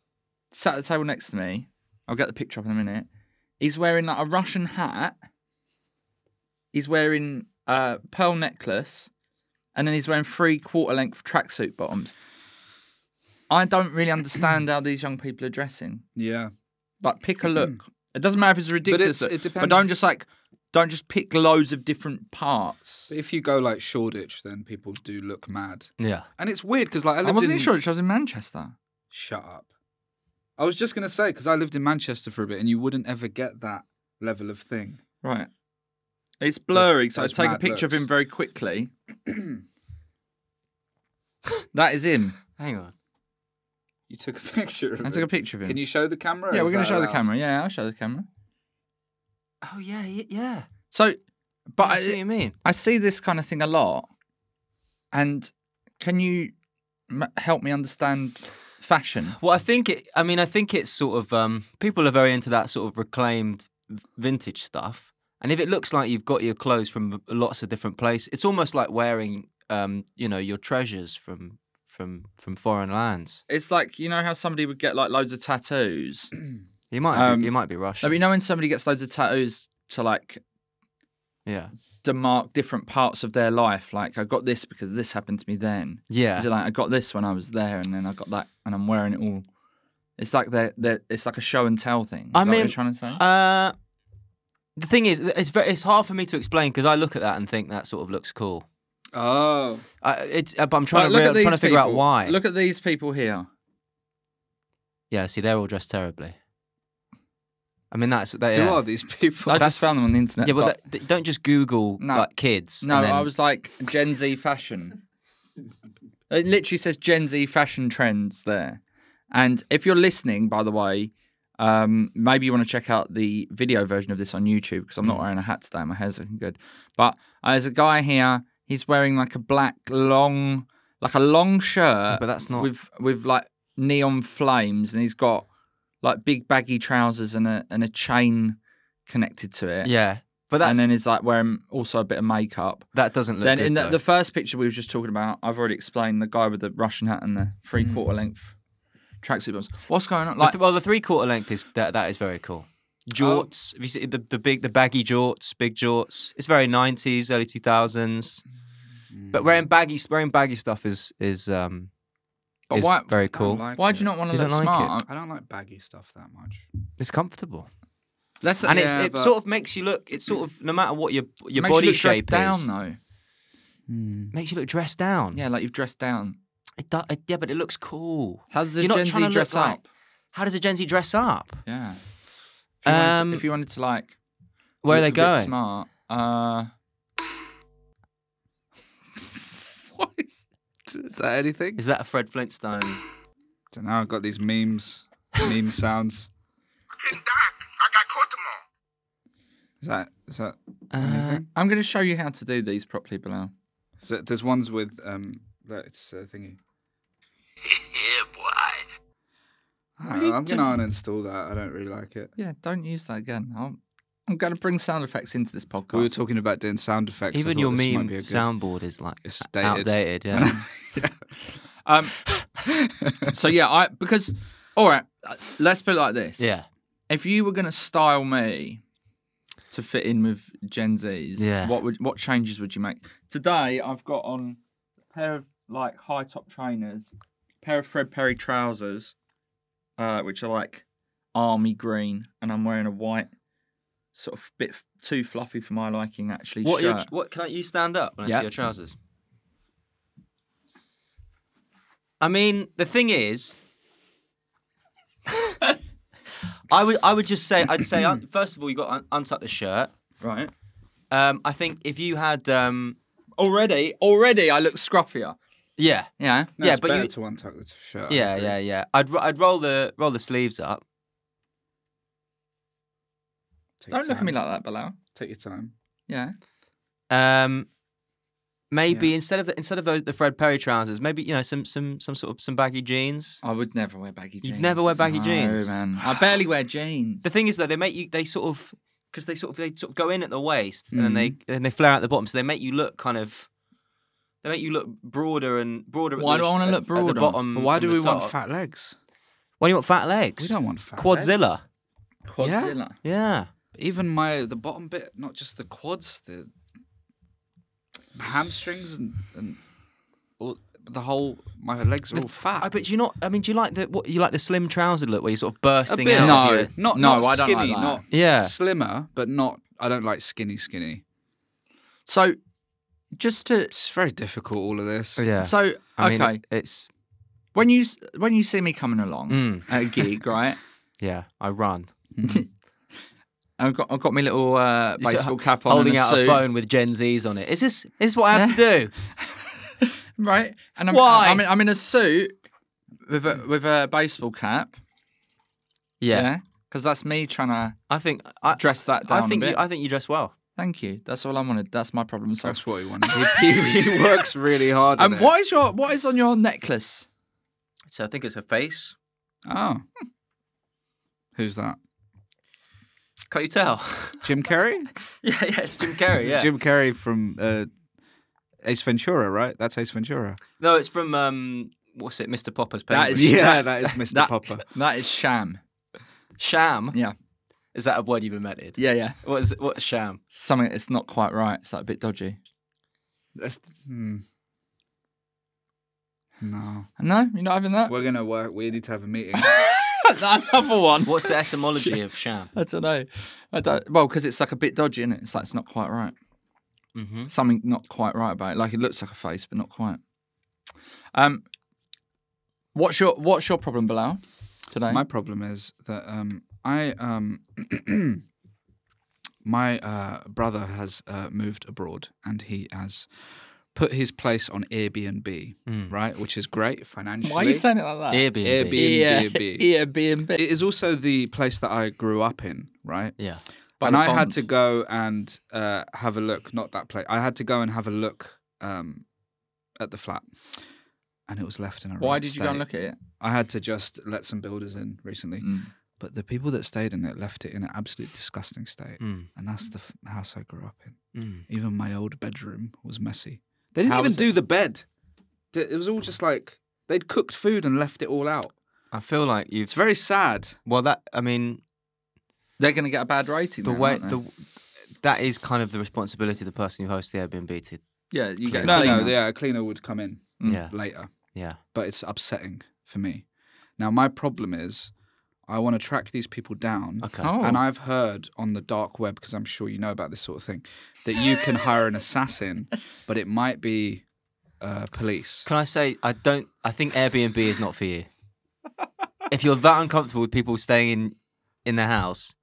sat at the table next to me. I'll get the picture up in a minute. He's wearing like a Russian hat. He's wearing a pearl necklace, and then he's wearing three quarter length tracksuit bottoms. I don't really understand how these young people are dressing. Yeah. Like, pick a look. It doesn't matter if it's ridiculous, it's- it depends- but don't just like, don't just pick loads of different parts. But if you go like Shoreditch, then people do look mad. Yeah. And it's weird because like I I, wasn't in in Shoreditch, I was in Manchester. Shut up. I was just gonna say because I lived in Manchester for a bit, and you wouldn't ever get that level of thing. Right. It's blurry, so I take a mad picture of him very quickly. that is him. Hang on. You took a picture of him. I it. took a picture of him. Can you show the camera? yeah, we're going to show the camera. Yeah, I'll show the camera. Oh yeah, yeah. yeah. So, but I see what I, you mean. I see this kind of thing a lot. And can you m- help me understand fashion? Well, I think it. I mean, I think it's sort of um, people are very into that sort of reclaimed vintage stuff. And if it looks like you've got your clothes from lots of different places, it's almost like wearing, um, you know, your treasures from from from foreign lands. It's like you know how somebody would get like loads of tattoos. You might Um, be, you might be I Russian. mean, you know when somebody gets loads of tattoos to like yeah, to mark different parts of their life. Like I got this because this happened to me then. yeah. Is it like I got this when I was there, and then I got that, and I'm wearing it all. It's like they they it's like a show and tell thing. Is I that what mean, you're trying to say? Uh, the thing is, it's very, it's hard for me to explain because I look at that and think that sort of looks cool. Oh, Uh, it's, uh, but I'm trying Right, to I'm trying to figure out people. why. Look at these people here. Yeah, see, they're all dressed terribly. I mean, that's that, Who are these people? I just found them on the internet. yeah, but but- that, don't just Google No. like kids. no, and then- I was like Gen Z fashion. it literally says Gen Z fashion trends there. And if you're listening, by the way, um, maybe you want to check out the video version of this on YouTube because I'm Mm. not wearing a hat today. My hair's looking good. But uh, there's a guy here. He's wearing like a black long, like a long shirt but that's not. with with like neon flames, and he's got like big baggy trousers and a and a chain connected to it. yeah, but that's and then he's like wearing also a bit of makeup. that doesn't look then good. in the, the first picture we were just talking about, I've already explained the guy with the Russian hat and the three Hmm. quarter length tracksuit bottoms. What's going on? Like, well, the three quarter length is that that is very cool. Jorts, have you seen the, the big the baggy jorts, big jorts? It's very nineties, early two thousands. But wearing baggy wearing baggy stuff is is um But is why- very cool. like why do you not want to You look don't like it? smart? I don't like baggy stuff that much. It's comfortable, Let's and it's Yeah, it sort of makes you look. It's sort of no matter what your your makes you body look dressed shape down is, though. makes you look dressed down. Yeah, like you've dressed down. It do, it, yeah, but it looks cool. How does a You're not Gen trying Z to dress look like- up? How does a Gen Z dress up? Yeah. If you, wanted Um, to, if you wanted to like, Where are they going? Smart. Uh, is? Is that anything? Is that a Fred Flintstone? don't know. I've got these memes, meme sounds. Fucking Doc, I got caught tomorrow. Is that is that Uh. I'm going to show you how to do these properly, Bilal. Is it- there's ones with um. That it's a thingy. yeah, boy. I are you am gonna uninstall that. I don't really like it. Yeah, don't use that again. I'm, I'm going to bring sound effects into this podcast. We were talking about doing sound effects. Even your meme good- soundboard is like It's dated. outdated. Yeah. Um, so yeah, I because all right, uh, let's put it like this. yeah. If you were going to style me to fit in with Gen Zs, Yeah. what would what changes would you make? Today I've got on a pair of like high top trainers, a pair of Fred Perry trousers, uh, which are like army green, and I'm wearing a white, sort of bit too fluffy for my liking actually. What? Your, what? Can I, you stand up when I see your trousers? I mean, the thing is, I would I would just say I'd say first of all you got to un- untuck the shirt. right? Um, I think if you had um, Already, already, I look scruffier. yeah Yeah. No, Yeah, it's but better you- to untuck the shirt. Yeah yeah yeah I'd I'd roll the roll the sleeves up. Take Don't look at me like that, Bilal. Take your time. Yeah. Um, maybe Yeah. instead of the, instead of the, the Fred Perry trousers, maybe you know some some some sort of some baggy jeans. I would never wear baggy jeans. You'd never wear baggy no, jeans? man. I barely wear jeans. The thing is though, they make you they sort of because they sort of they sort of go in at the waist and then they Mm-hmm. and they flare out the bottom, so they make you look kind of they make you look broader and broader. at Why the, do I wanna at- look at broader? the bottom? But why and do the we want top? fat legs? Why do you want fat legs? We don't want fat Quadzilla. legs. Quadzilla. Yeah. Even my the bottom bit, not just the quads, the hamstrings and, and all, the whole. My legs are all fat. I, but do you not? I mean, do you like the what? You like the slim trouser look where you're sort of bursting bit. out? No. your- not No, not I don't like skinny, that. not Yeah. slimmer, but not. I don't like skinny, skinny. So, just to It's very difficult. All of this. Yeah. so I mean, okay, it's when you when you see me coming along Mm. at a gig, right? yeah. I run. I've got I've got my little uh, You're sort of baseball cap on, holding and a out a phone with Gen Zs on it. Is this is this what I have to do? right? And I'm Why? I'm in, I'm in a suit with a with a baseball cap. Yeah, because that's me trying to I think I, dress that down I think a you, bit. I think you dress well. Thank you. That's all I wanted. That's my problem So That's what he wanted. He, he, works really hard. Um, what is your what is on your necklace? So I think it's a face. Oh. Who's that? Can't you tell? Jim Carrey? yeah, yeah, it's Jim Carrey. Is it Yeah. Jim Carrey from uh, Ace Ventura, right? That's Ace Ventura. No, it's from um, what's it, Mr. Popper's That Penguin. is- Yeah, that is Mr. That- Popper. That is sham. Sham. Yeah. Is that a word you've invented? Yeah, yeah. What is it? What's sham? Something that's not quite right. It's like a bit dodgy. That's, hmm. No. No, you're not having that. We're going to work. We need to have a meeting. Another one. What's the etymology of sham? I don't know. I don't. Well, because it's like a bit dodgy, isn't it? It's like it's not quite right. Mm-hmm. Something not quite right about it. Like it looks like a face, but not quite. Um, what's your what's your problem, Bilal? Today. My problem is that um, I um my uh, brother has uh, moved abroad and he has put his place on Airbnb, Mm. right, which is great financially. Why are you saying it like that? Airbnb. Airbnb. Airbnb. It is also the place that I grew up in, right? Yeah. By and the I had to go and uh, have a look. Not that place. I had to go and have a look um, at the flat, and it was left in a. Why right did you go and look at it? I had to just let some builders in recently, Mm. but the people that stayed in it left it in an absolute disgusting state, Mm. and that's the f- house I grew up in. Mm. Even my old bedroom was messy. They didn't How even was it? do the bed. It was all just like they'd cooked food and left it all out. I feel like you've. It's very sad. Well, that I mean, They're going to get a bad rating. the then, way aren't they? the that is kind of the responsibility of the person who hosts the Airbnb to. yeah, you get a No, no, yeah, a cleaner would come in Mm. Yeah. later. Yeah. but it's upsetting for me. Now, my problem is I want to track these people down. Okay. Oh. And I've heard on the dark web, because I'm sure you know about this sort of thing, that you can hire an assassin, but it might be uh, police. Can I say I don't? I think Airbnb is not for you. if you're that uncomfortable with people staying in in the house,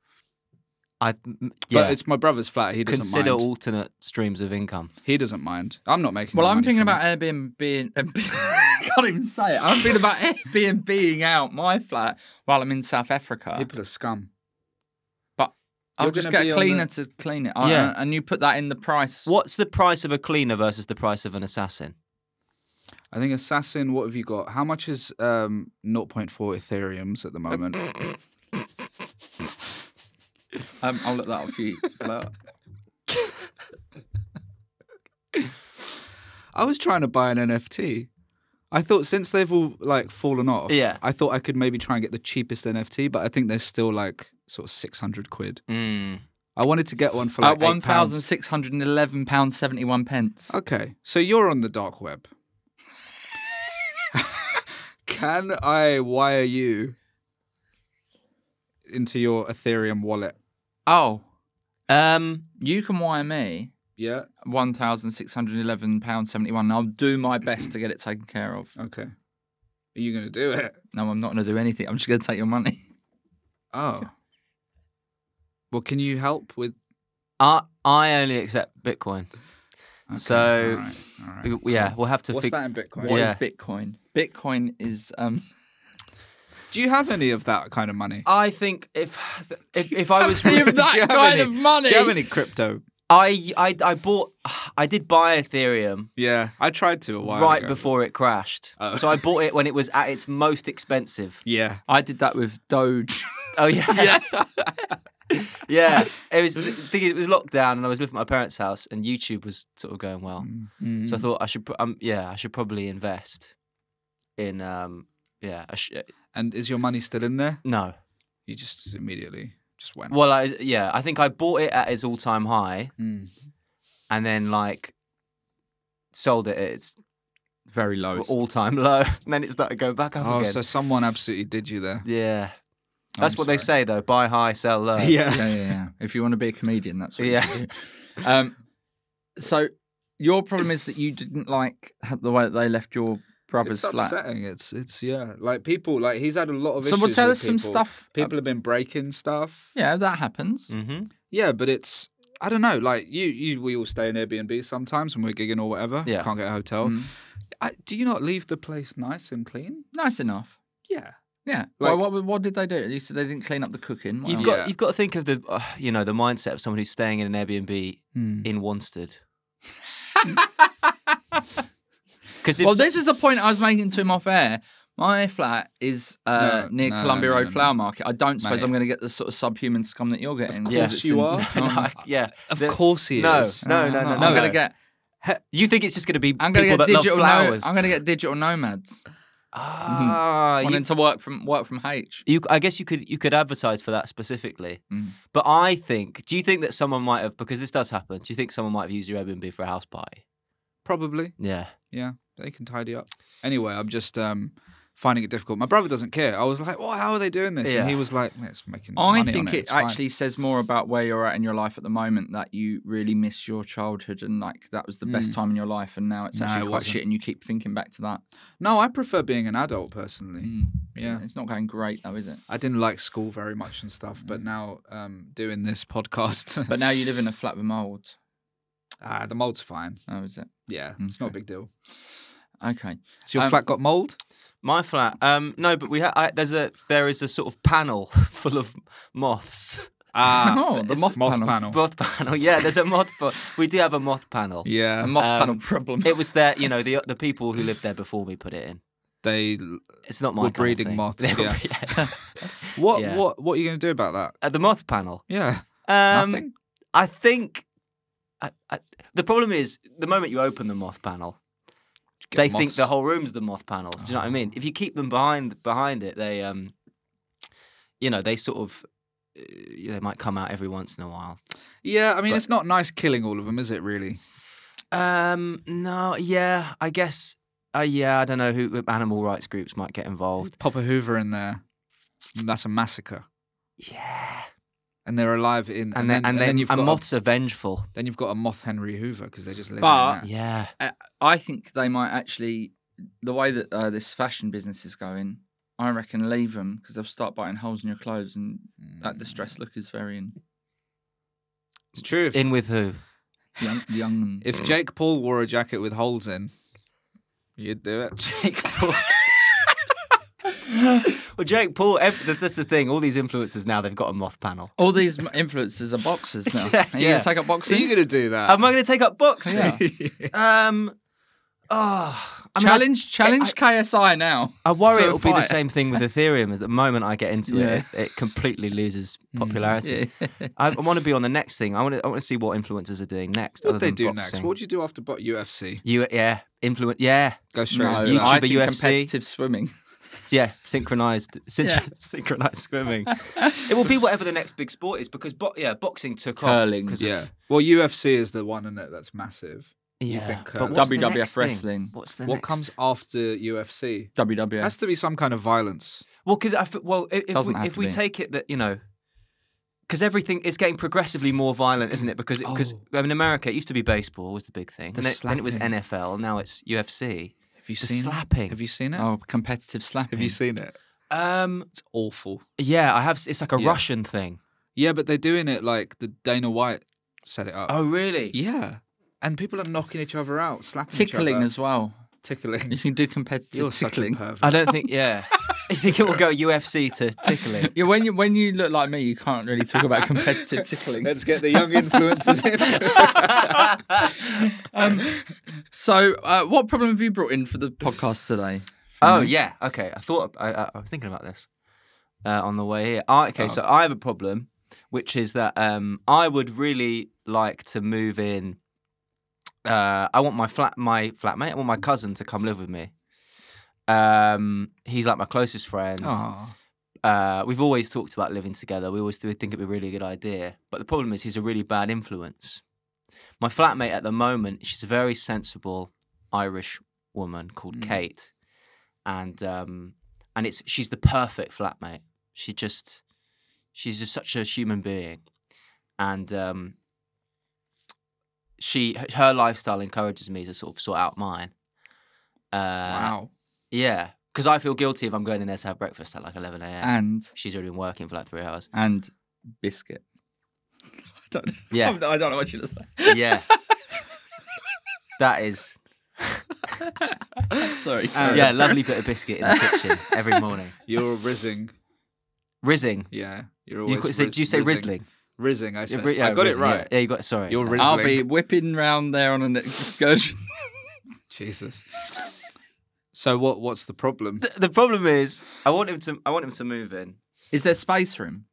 I m- yeah. But it's my brother's flat. He doesn't consider mind. alternate streams of income. He doesn't mind. I'm not making. Well, I'm money thinking from about it. Airbnb. And, I can't even say it. I'm thinking about Airbnbing out my flat while I'm in South Africa. people are scum. But I'll You're just gonna get be a on cleaner the- to clean it. I- Yeah. and you put that in the price. What's the price of a cleaner versus the price of an assassin? I think assassin. What have you got? How much is um, 0.4 Ethereum's at the moment? Um, I'll look that up for you. Look. I was trying to buy an NFT. I thought since they've all like fallen off, Yeah. I thought I could maybe try and get the cheapest NFT, but I think they're still like sort of six hundred quid. Mm. I wanted to get one for like At one thousand six hundred and eleven pounds seventy one pence. Okay, so you're on the dark web. Can I wire you into your Ethereum wallet? Oh, Um, you can wire me Yeah. one thousand six hundred eleven pounds seventy one. I'll do my best to get it taken care of. Okay. Are you gonna do it? No, I'm not going to do anything. I'm just going to take your money. Oh. Well, can you help with? I I only accept Bitcoin. Okay, So, all right, all right, We- Yeah, we'll have to. What's fig- that in Bitcoin? What is Yeah. Bitcoin? Bitcoin is um. Do you have any of that kind of money? I think if if, if I was Do you have Do that you have kind any- of money? Do you have any crypto? I, I I bought I did buy Ethereum Yeah, I tried to a while right ago. before it crashed. Oh. So I bought it when it was at its most expensive. Yeah. I did that with Doge. Oh yeah. yeah. It was the thing is, it was lockdown and I was living at my parents' house and YouTube was sort of going well. Mm. So I thought I should um, yeah, I should probably invest in um yeah, I sh- And is your money still in there? no. You just immediately just went. Well, I yeah, I think I bought it at its all-time high Mm. and then like sold it at its Very low. all-time low and then it started going back up Oh, again. so someone absolutely did you there. Yeah. That's I'm what they say though. Buy high, sell low. Yeah. yeah, yeah, yeah. If you want to be a comedian, that's what Yeah. you should do. Um, so your problem is that you didn't like the way that they left your brother's It's flat. upsetting. It's it's yeah. Like people like he's had a lot of So issues. we'll tell with us some people. stuff. People have been breaking stuff. Yeah, that happens. Mm-hmm. Yeah, but it's I don't know. Like you, you we all stay in Airbnb sometimes when we're gigging or whatever. Yeah. can't get a hotel. Mm. I, do you not leave the place nice and clean? Nice enough. Yeah. Yeah. Like- well, what, what did they do? You said they didn't clean up the cooking. What You've else? got Yeah. you've got to think of the uh, you know the mindset of someone who's staying in an Airbnb Hmm. in Wanstead. Because well, this is the point I was making to him off air. My flat is uh, No, near no, Columbia no, Road no, no. Flower Market. I don't suppose Mate. I'm going to get the sort of subhuman scum that you're getting. course It's you in- are. Um, yeah. Of The- course he no, is. no, no, no, no. I'm no. going to get. You think it's just going to be I'm going to people get that digital. love No, flowers? I'm going to get digital nomads ah, you, wanting to work from work from H. you, I guess you could you could advertise for that specifically. Mm. But I think, do you think that someone might have because this does happen? Do you think someone might have used your Airbnb for a house party? Probably. Yeah. Yeah, they can tidy up. Anyway, I'm just um finding it difficult. My brother doesn't care. I was like, "Well, how are they doing this?" Yeah. And he was like, "It's making I think it. it actually says more about where you're at in your life at the moment that you really miss your childhood and like that was the best time in your life and now it's Mm. No, actually it quite wasn't. shit and you keep thinking back to that. No, I prefer being an adult personally. Mm. Yeah. It's not going great though, is it? I didn't like school very much and stuff, but now um, doing this podcast, Mm. But now you live in a flat with mold. ah, the mold's fine. Oh, is it? Yeah, it's not a big deal. Okay. So your Um, flat got mold? My flat. Um, no, but we ha- I, there's a there is a sort of panel full of moths. Oh, the moth, Moth panel. panel. Moth panel. Yeah, there's a moth. Pa- we do have a moth panel. Yeah, A moth Um, panel problem. It was there. You know, the the people who lived there before me put it in. they. It's not my Were kind of breeding thing. moths, They were yeah. What Yeah. what what are you going to do about that? At the moth panel. Yeah, Um, nothing. I think I, I, the problem is the moment you open the moth panel, They think the whole room's the moth panel. Do you know what I mean? If you keep them behind behind it, they um, you know, they sort of uh, they might come out every once in a while. Yeah, I mean, but- it's not nice killing all of them, is it? Really? Um, no, yeah, I guess. Uh, yeah, I don't know who animal rights groups might get involved. Pop a Hoover in there. That's a massacre, Yeah, and they're alive in. and, then and then, you've and got moths are vengeful. Then you've got a moth Henry Hoover because they just live But- there. Yeah, Uh, I think they might actually, the way that uh, this fashion business is going, I reckon leave them because they'll start biting holes in your clothes and that distressed look is very in, It's true. In with who? young. young if Jake Paul wore a jacket with holes in, you'd do it. Jake Paul. well, Jake Paul. ev- That's the thing. All these influencers now they've got a moth panel. all these influencers are boxers now. Yeah, are you yeah. gonna take up So Are you going to do that? Am I going to take up boxing? Yeah. Um. Oh, I mean, I- challenge, challenge KSI now. I worry it'll be the same thing with Ethereum. At the moment I get into Yeah. it, it, it completely loses popularity. Yeah. I, I want to be on the next thing. I want to. I want to see what influencers are doing next. what other they than do next? What would you do after bo- UFC? You yeah, influence yeah, Go straight No, into YouTuber. I think UFC. competitive swimming. Yeah, synchronized, syn- Yeah. synchronized swimming. it will be whatever the next big sport is because bo- yeah, boxing took off. Curling. off. 'cause Yeah. Of, Well, UFC is the one in it that's massive. yeah. think, but what's the WWF next thing? wrestling. What's the what next? comes after UFC? WWF. Has to be some kind of violence. Well, because I f- well, i- if we, if we take it that you know, because everything is getting progressively more violent, isn't it? Because because Oh. in America it used to be baseball was the big thing, The and it, then it was. NFL, now it's UFC. Have you The seen slapping. It? Have you seen it? oh, competitive slapping. Have you seen it? Um, It's awful. yeah, I have. It's like a Yeah. Russian thing. Yeah, but they're doing it like the Dana White set it up. Oh, really? yeah. And people are knocking each other out, slapping Tickling each other. as well. Tickling. You can do competitive You're tickling. pervert. I don't think. Yeah, I think it will go UFC to tickling. Yeah, when you when you look like me, you can't really talk about competitive tickling. Let's get the young influencers in. Um, so, uh, what problem have you brought in for the podcast today? Oh yeah, okay. I thought I, I, I was thinking about this uh, on the way here. I, okay, so I have a problem, which is that um, I would really like to move in. Uh, I want my flat, my flatmate. I want my cousin to come live with me. Um, he's like my closest friend. Uh, we've always talked about living together. We always think it'd be a really good idea. But the problem is, he's a really bad influence. My flatmate at the moment, she's a very sensible Irish woman called Mm. Kate, and um, and it's she's the perfect flatmate. She just she's just such a human being, and um, she her lifestyle encourages me to sort of sort out mine. Uh, wow. Yeah, because I feel guilty if I'm going in there to have breakfast at like 11 a.m. And She's already been working for like three hours. and biscuit. I don't. Yeah. I'm- I don't know what you say. Yeah. that is, Sorry. Uh, yeah, lovely bit of biscuit in the kitchen every morning. You're rizzing. Rizzing. Yeah. You're You always could, say, rizz- do you say rizzing. Rizzling? Rizzing, I said. ri- yeah, I got it right. Yeah, yeah, you got it. Sorry. You're rizzling. I'll be whipping round there on an excursion. Jesus. So what? What's the problem? the, the problem is, I want him to. I want him to move in. Is there space for him?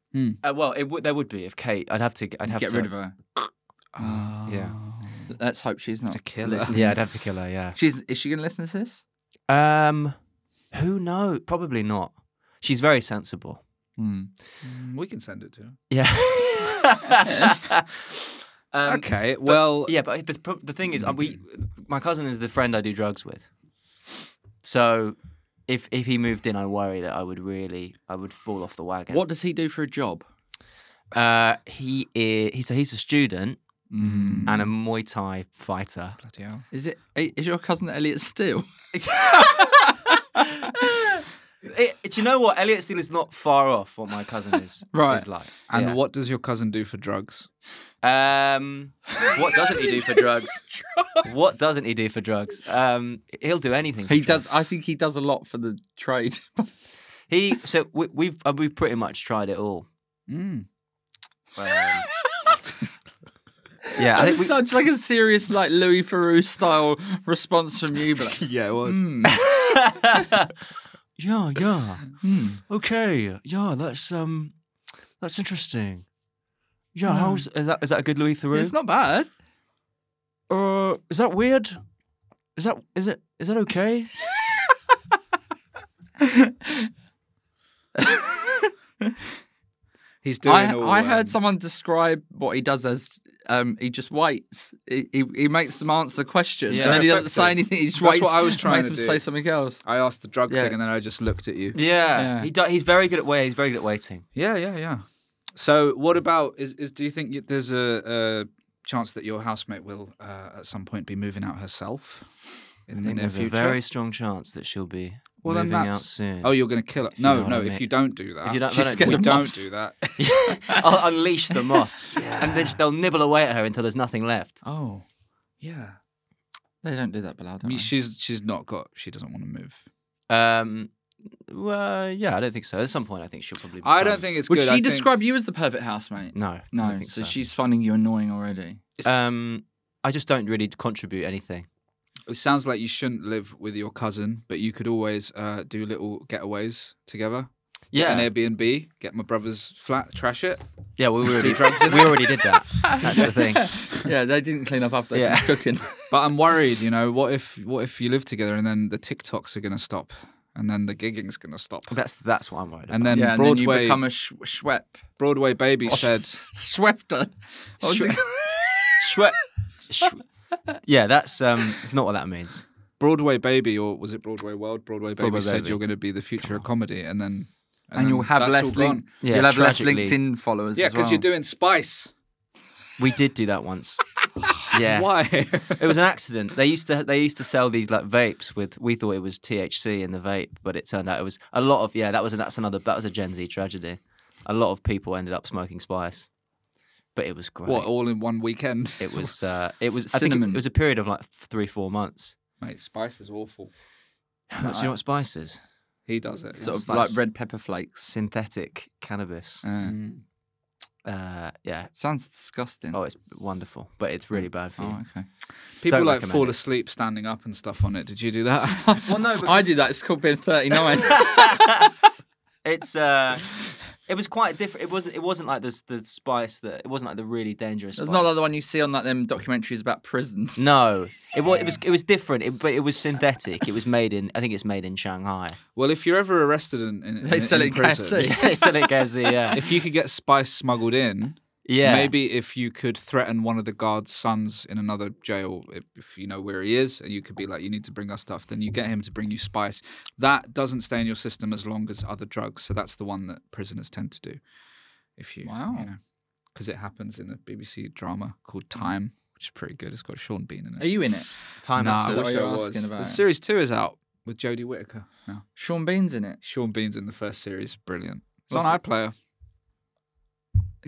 Uh, well, it would. There would be if Kate. I'd have to. I'd have Get to get rid of her. Yeah. Let's hope she's not To kill her. listening. Yeah, I'd have to kill her. Yeah. She's is she going to listen to this? Um, who knows? Probably not. She's very sensible. Hmm. Mm, We can send it to her. Yeah. um, okay. but- Well, yeah, but the the thing is, uh, we my cousin is the friend I do drugs with, so if if he moved in, I worry that I would really I would fall off the wagon. What does he do for a job? Uh, he is. He, so he's a student Mm. and a Muay Thai fighter. Bloody hell. Is it? Is your cousin Elliot Steele? It, do you know what? Elliot Steele is not far off what my cousin is. Right. Is like. And Yeah. what does your cousin do for drugs? Um, what doesn't he do for drugs? What doesn't he do for drugs? Um, he'll do anything. for He drugs. does. I think he does a lot for the trade. He so we, we've uh, we've pretty much tried it all. Mm. Um, yeah, I think we, such like a serious like Louis Theroux style response from you, but Yeah, it was. "Hmm, yeah, yeah. hmm." Okay, yeah. That's um, that's interesting. Yeah, Hmm. how's is that? Is that a good Louis Theroux? it's not bad. Uh, is that weird? Is that is it is that okay? He's doing I, all. I heard um, someone describe what he does as um, he just waits. He, he, he makes them answer questions, Yeah. and then he doesn't Effective. say anything. He just That's waits. what I was and trying makes to them do. say something else. I asked the drug Yeah. thing, and then I just looked at you. Yeah, Yeah. he do, he's very good at wait. He's very good at waiting. Yeah, yeah, yeah. So, what about is is do you think y- there's a, a chance that your housemate will uh, at some point be moving out herself in I the think near there's future? a very strong chance that she'll be Well, then moving out that's- soon. Oh, you're going to kill her? If you know No, no. If mean. you don't do that, If you don't- She's they don't we don't do that. I'll unleash the moths, and then they'll nibble away at her until there's nothing left. Oh, yeah. They don't do that, Bilal. I Don't mean, they? she's she's not got. She doesn't want to move. Um, well, yeah, I don't think so. At some point, I think she'll probably. I don't think it's Would good. she I think describe you as the perfect housemate? No, I No, don't think so, so. she's finding you annoying already. Um, I just don't really contribute anything. It sounds like you shouldn't live with your cousin, but you could always uh, do little getaways together. Get Yeah, an Airbnb, get my brother's flat, trash it. yeah, we already drugs in we already did that. That's the thing. yeah, they didn't clean up after Yeah. cooking. But I'm worried, you know, what if what if you live together and then the TikToks are going to stop and then the gigging's going to stop. That's that's what I'm worried about. And then yeah, and then you Broadway become a sh- schwep. Broadway baby Oh, said Schwepter. What was it? Shwe- Shwe- yeah, that's um, it's not what that means. Broadway baby or was it Broadway World? Broadway baby Broadway said Baby. you're going to be the future of comedy and then and then you'll have that's less all gone. link, Yeah, you'll have less tragically. LinkedIn followers. Yeah, as because well. you're doing Spice. We did do that once. Yeah. Why? It was an accident. They used to they used to sell these like vapes with we thought it was THC in the vape, but it turned out it was a lot of yeah, that was a, that's another that was a Gen Z tragedy. A lot of people ended up smoking spice. But it was great. what all in one weekend? It was uh it was I think it, it was a period of like 3 4 months. Mate, Spice is awful. Do you know what spice is? He does it. sort It's of like like red pepper flakes. Synthetic cannabis. Uh, Mm. Uh yeah. sounds disgusting. Oh, it's wonderful, but it's really bad for you. Oh, okay. People Don't like fall it. asleep standing up and stuff on it. Did you do that? Well, no, I because- do that. It's called being 39. It's uh it was quite different. It wasn't. It wasn't like the the spice that. It wasn't like the really dangerous. It's spice. not like the one you see on like them documentaries about prisons. No, it was. It was. It was different. It, but it was synthetic. It was made in. I think it's made in Shanghai. well, if you're ever arrested in, in, They in, sell in it in prison, KFC. they said it KFC. Yeah. if you could get Spice smuggled in, Yeah. maybe if you could threaten one of the guards' sons in another jail, if, if you know where he is, and you could be like, "You need to bring us stuff," then you get him to bring you Spice. That doesn't stay in your system as long as other drugs. So that's the one that prisoners tend to do. If you, Wow. you know, because it happens in a BBC drama called Time, which is pretty good. It's got Sean Bean in it. Are you in it? Time No. I Is wish what I you're was. asking about The series two is out with Jodie Whittaker now. Sean Bean's in it. Sean Bean's in the first series. Brilliant. It's What's on it? iPlayer.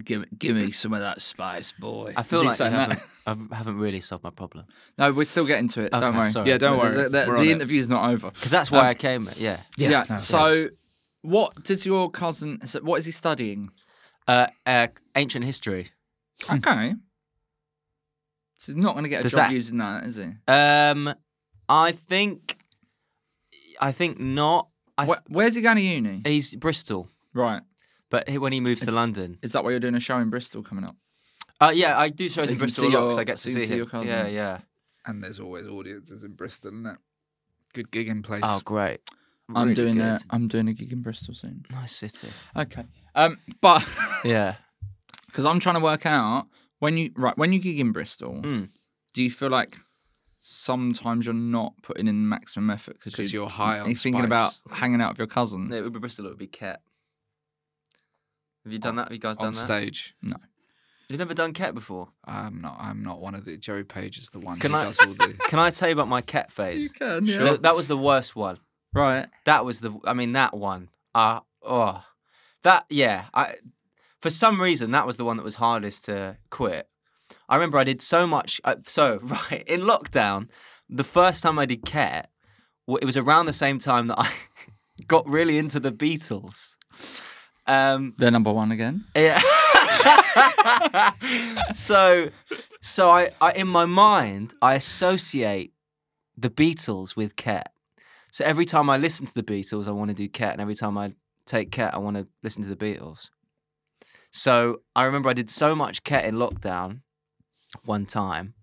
Give give me some of that spice, boy. I feel Is like you haven't, I haven't really solved my problem No, we're still getting to it. don't worry. sorry. Yeah, don't worry. The, the, We're on the it. interview's not over. because that's why Um, I came. Yeah. Yeah. no, so, what does your cousin? What is he studying? Uh, uh, ancient history. Okay. So he's not going to get a Does job that- using that, is he? Um, I think. I think not. I Wh- where's he going to uni? he's Bristol, Right. But when he moves to London, Is that why you're doing a show in Bristol coming up? uh, yeah, I do shows So in Bristol see a lot 'cause your- I get so to see, see him. your cousin. Yeah, yeah. And there's always audiences in Bristol, isn't it? Good gig in place. Oh, great. I'm Really doing a good. I'm doing a gig in Bristol soon. nice city. Okay. Um, but Yeah. because I'm trying to work out when you right when you gig in Bristol, Mm. do you feel like sometimes you're not putting in maximum effort Because you're high on You're thinking about hanging out with your cousin. No, it would be Bristol. It would be Ket. Have you done that? Have you guys on done that? stage. No, You've never done Ket before. I'm not. I'm not one of the. Joey Page is the one Can who I- does all the. Can I tell you about my Ket phase? You can, So that was the worst one. Right. That was the. I mean, that one. Uh, oh, that yeah. I for some reason that was the one that was hardest to quit. I remember I did so much. Uh, so right in lockdown, the first time I did Ket, w- it was around the same time that I got really into the Beatles. Um, They're number one again. yeah. so, so I, I, in my mind, I associate the Beatles with Ket. So every time I listen to the Beatles, I want to do Ket, and every time I take Ket, I want to listen to the Beatles. So I remember I did so much Ket in lockdown one time,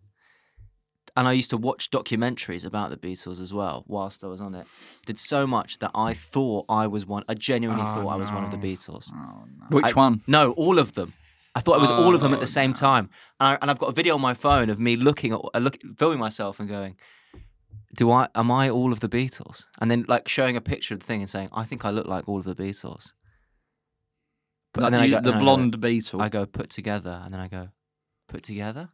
and I used to watch documentaries about the Beatles as well whilst I was on it. Did so much that I thought I was one. I genuinely Oh, thought I was one of the. Beatles. Oh, no. Which I- one? No, all of them. I thought it was all of them at Oh, the same no. time, and, I, and I've got a video on my phone of me looking at, uh, look, filming myself and going, "Do I? Am I all of the Beatles?" And then like showing a picture of the thing and saying, "I think I look like all of the Beatles." But Like then I you- go, the and I go- blonde Beatle. I go put together, and then I go put together,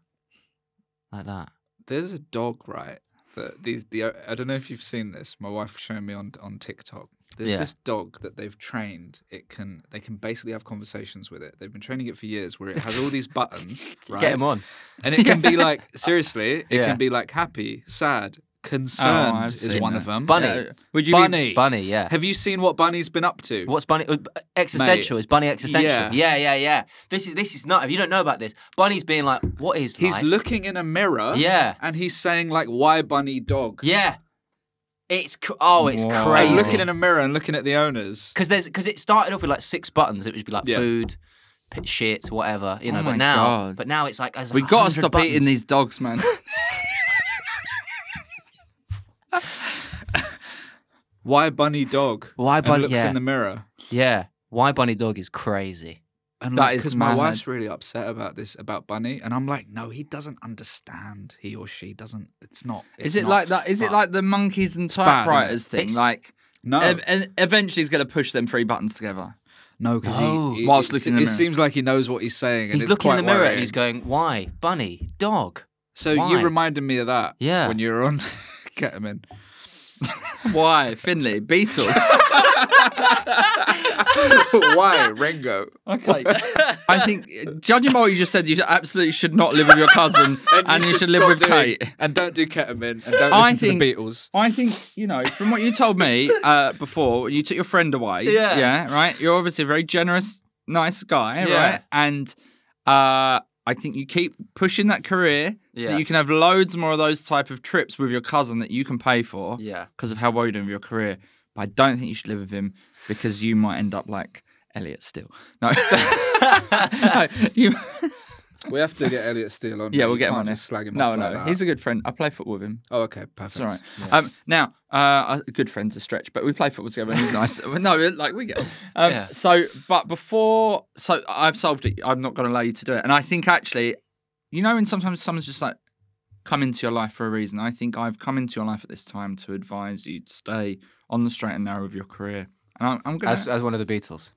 like that. There's a dog, right? That these the I don't know if you've seen this. My wife showed me on on TikTok. There's Yeah. this dog that they've trained. It can they can basically have conversations with it. They've been training it for years, where it has all these buttons, right? Get him on. And it can be like seriously, it Yeah. can be like happy, sad, concerned I've is one that. of them. Bunny. Yeah. Would you Bunny. Bunny, yeah. Have you seen what Bunny's been up to? What's Bunny? uh, Existential is Bunny existential. Yeah. Yeah. yeah, yeah, This is this is not. If you don't know about this, Bunny's being like, "What is He's life?" looking in a mirror. Yeah. And he's saying like, "Why Bunny dog?" Yeah. It's oh, it's Wow. And crazy. looking in a mirror and looking at the owners. because there's because it started off with like six buttons. It would be like Yeah. food, p- shit, whatever, you know. Oh but now, God. but now it's like We like got to 100 stop eating these dogs, man. Why Bunny dog? Why bunny? looks Yeah, in the mirror. yeah. Why bunny dog is crazy. And That like, is because my wife's really upset about this about Bunny, and I'm like, no, he doesn't understand. He or she doesn't. It's not. is it not like that? Is it like the monkeys and bad, typewriters thing? It's- Like, no, ev- and eventually he's going to push them three buttons together. no? Because No. he, oh. he Whilst looking it seems like he knows what he's saying. He's it's looking in the mirror worrying. and he's going, "Why bunny dog?" So Why? you reminded me of that. Yeah. When you were on ketamine. Why, Finlay? Beatles. Why Ringo? okay. I think, judging by what you just said, you absolutely should not live with your cousin, and, you, should live with doing- Kate. And don't do ketamine. And don't I listen think- to the Beatles. I think you know from what you told me uh, before. You took your friend away. Yeah. Yeah. Right. You're obviously a very generous, nice guy. Yeah. Right. And uh, I think you keep pushing that career so Yeah. that you can have loads more of those type of trips with your cousin that you can pay for Yeah. because of how well you're doing with your career. But I don't think you should live with him because you might end up like Elliot Steele. No. no you, We have to get Elliot Steele on. yeah, we'll You get him can't on there. just slag him No, off no, like that. he's a good friend. I play football with him. Oh, okay, perfect. It's all right. Um, now, uh, good friend's a stretch, but we play football together and he's nice. no, like we get. Um, Yeah. So, but before, so I've solved it. I'm not going to allow you to do it. And I think actually, you know, when sometimes someone's just like come into your life for a reason. I think I've come into your life at this time to advise you to stay on the straight and narrow of your career. And I'm, I'm going As as one of the Beatles.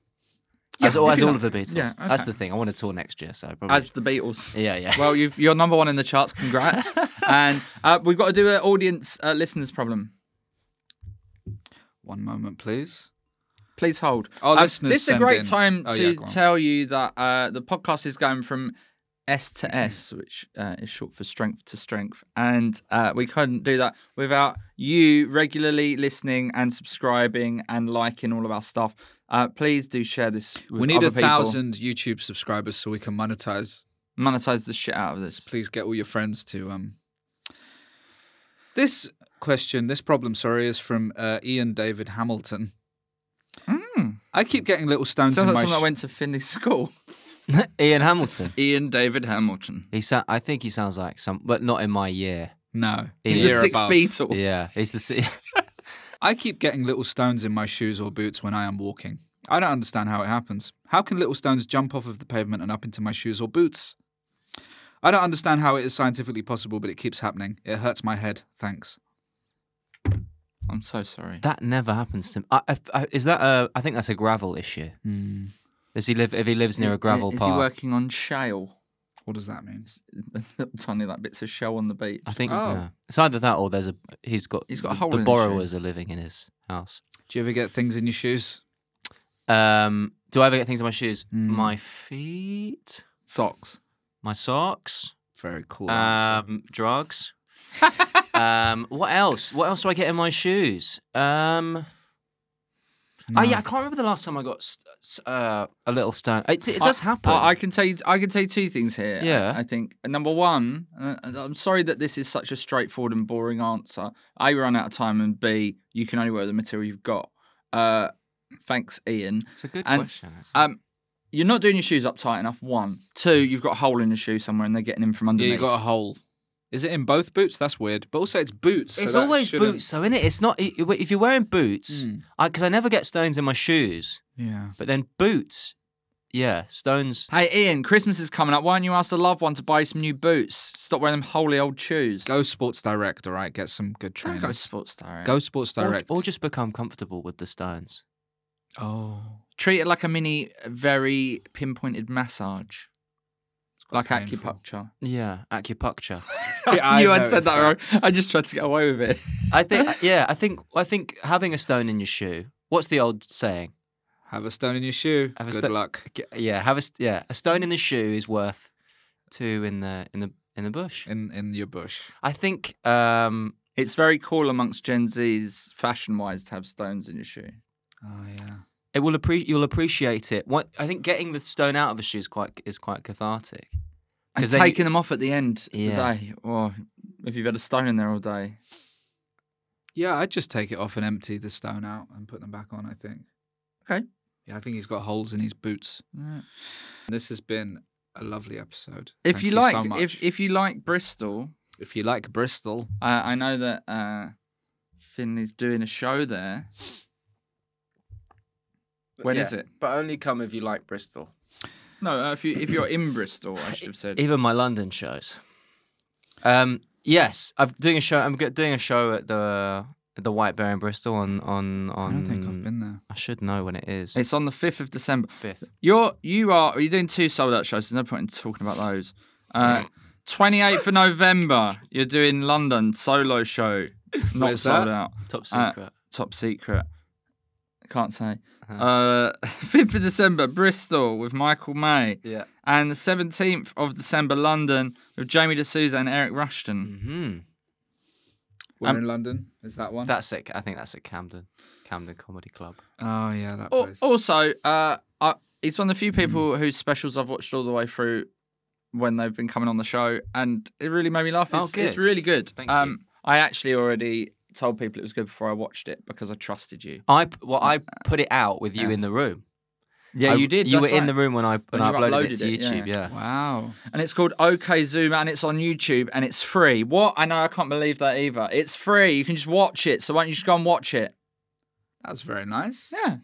Yeah, as all, as all of the Beatles. Yeah, That's the thing. I want to tour next year, so probably. as the Beatles. yeah, yeah. Well, you've, you're number one in the charts. Congrats. and uh, we've got to do an audience uh, listeners problem. One moment, please. Please hold. Our Um, listeners this is a great in- time Oh, to yeah, tell you that uh, the podcast is going from S to S, which uh, is short for strength to strength. And uh, we couldn't do that without you regularly listening and subscribing and liking all of our stuff. Uh, please do share this with we need a people. thousand YouTube subscribers so we can monetize. Monetize the shit out of this. Please get all your friends to. um This question, this problem, sorry, is from uh, Ian David Hamilton. Mm. I keep getting little stones Sounds in like my. someone that sh- went to Finlay School. Ian Hamilton. Ian David Hamilton. He sa- I think he sounds like some, but not in my year. no, He's He's the the year sixth above. Beatle. Yeah, he's the. si- I keep getting little stones in my shoes or boots when I am walking. I don't understand how it happens. How can little stones jump off of the pavement and up into my shoes or boots? I don't understand how it is scientifically possible, but it keeps happening. It hurts my head. Thanks. I'm so sorry. That never happens to me. I, I, I, is that a? I think that's a gravel issue. Hmm. Does he live? If he lives near a gravel is park, he working on shale? What does that mean? Little tiny like bits of shell on the beach. I think Oh. yeah. it's either that or there's a. He's got. He's got a the, hole The in his shoe. borrowers are living in his house. Do you ever get things in your shoes? Um, do I ever get things on my shoes? Mm. My feet, Socks. my socks, Very cool. answer. um, drugs. um, what else? What else do I get in my shoes? Um, No. oh yeah, I can't remember the last time I got st- s- uh, a little stone. It, it does I- happen. I, I can tell you. I can tell you two things here. I- Yeah. I, think number one. Uh, I'm sorry that this is such a straightforward and boring answer. A, we run out of time, and B, you can only wear the material you've got. Uh, thanks, Ian. it's a good and, question. Um, you're not doing your shoes up tight enough. One, two, you've got a hole in the shoe somewhere, and they're getting in from yeah, underneath. you got a hole. Is it in both boots? That's weird. But also, it's boots. so it's that always shouldn't- boots, though, isn't it? It's not i- i- if you're wearing boots, Mm. because I, never get stones in my shoes. Yeah. But then boots, yeah, stones. Hey Ian, Christmas is coming up. Why don't you ask the loved one to buy you some new boots? Stop wearing them holy old shoes. Go Sports Direct, all right? Get some good Don't training. go Sports Direct. Go Sports Or, Direct. or just become comfortable with the stones. oh. Treat it like a mini, very pinpointed massage, like painful. acupuncture. Yeah, acupuncture. I you had said that, that. wrong. I just tried to get away with it. I think, yeah, I think, I think having a stone in your shoe. What's the old saying? Have a stone in your shoe. Have a good sto- luck. Yeah, have a yeah, a stone in the shoe is worth two in the in the in the bush. In in your bush. I think um It's very cool amongst Gen Z's fashion-wise to have stones in your shoe. Oh yeah. It will appre- you'll appreciate it. What I think getting the stone out of the shoe is quite is quite cathartic. And 'Cause then you- taking them off at the end of Yeah. the day, or if you've had a stone in there all day. Yeah, I'd just take it off and empty the stone out and put them back on, I think. Okay. Yeah, I think he's got holes in his boots. Yeah. This has been a lovely episode. If Thank you so like, much. if if you like Bristol, if you like Bristol, I I know that uh, Finlay's doing a show there. When is it? But only come if you like Bristol. No, uh, if you if you're in Bristol, I should have said. Even my London shows. Um, yes, I'm doing a show. I'm doing a show at the at the White Bear in Bristol on on on. I don't think I've been there. I should know when it is. It's on the fifth of December. fifth. You're you are. Are you doing two sold out shows? There's no point in talking about those. Uh, 28th of November, you're doing London solo show. Not sold that? out. Top Uh, secret. Top secret. Can't say. Uh-huh. Uh, 5th of December, Bristol with Michael May. yeah. And the 17th of December, London with Jamie D'Souza and Eric Rushton. Hmm. We're Um, in London. Is that one? That's it. I think that's at Camden, Camden Comedy Club. oh yeah, that Al- place. Also, uh, I, he's one of the few people whose specials I've watched all the way through when they've been coming on the show, and it really made me laugh. Oh, It's, it's good. really good. Thank you. um, I actually already told people it was good before I watched it because I trusted you. I well, I uh, put it out with you Yeah. in the room. Yeah, I- you did. You were that's in the room when I when, When I you uploaded, it to it, YouTube. yeah. Yeah. Wow. and it's called OK Zoom, and it's on YouTube, and it's free. What? I know I can't believe that either. It's free. You can just watch it. So why don't you just go and watch it? That's very nice. Yeah.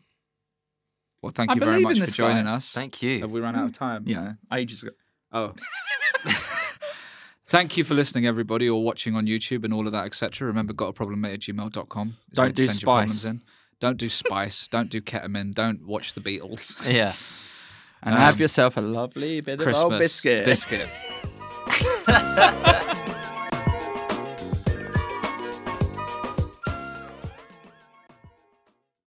Well, thank I you very much for joining guy. us. Thank you. Have we run out of time? Yeah. Ages ago. Oh. Thank you for listening, everybody, or watching on YouTube and all of that, etc. Remember, got a problem at gmail.com. Don't do send your problems spice. in. Don't do spice. don't do ketamine. Don't watch the Beatles. Yeah. And Um, have yourself a lovely bit of old biscuit. Biscuit.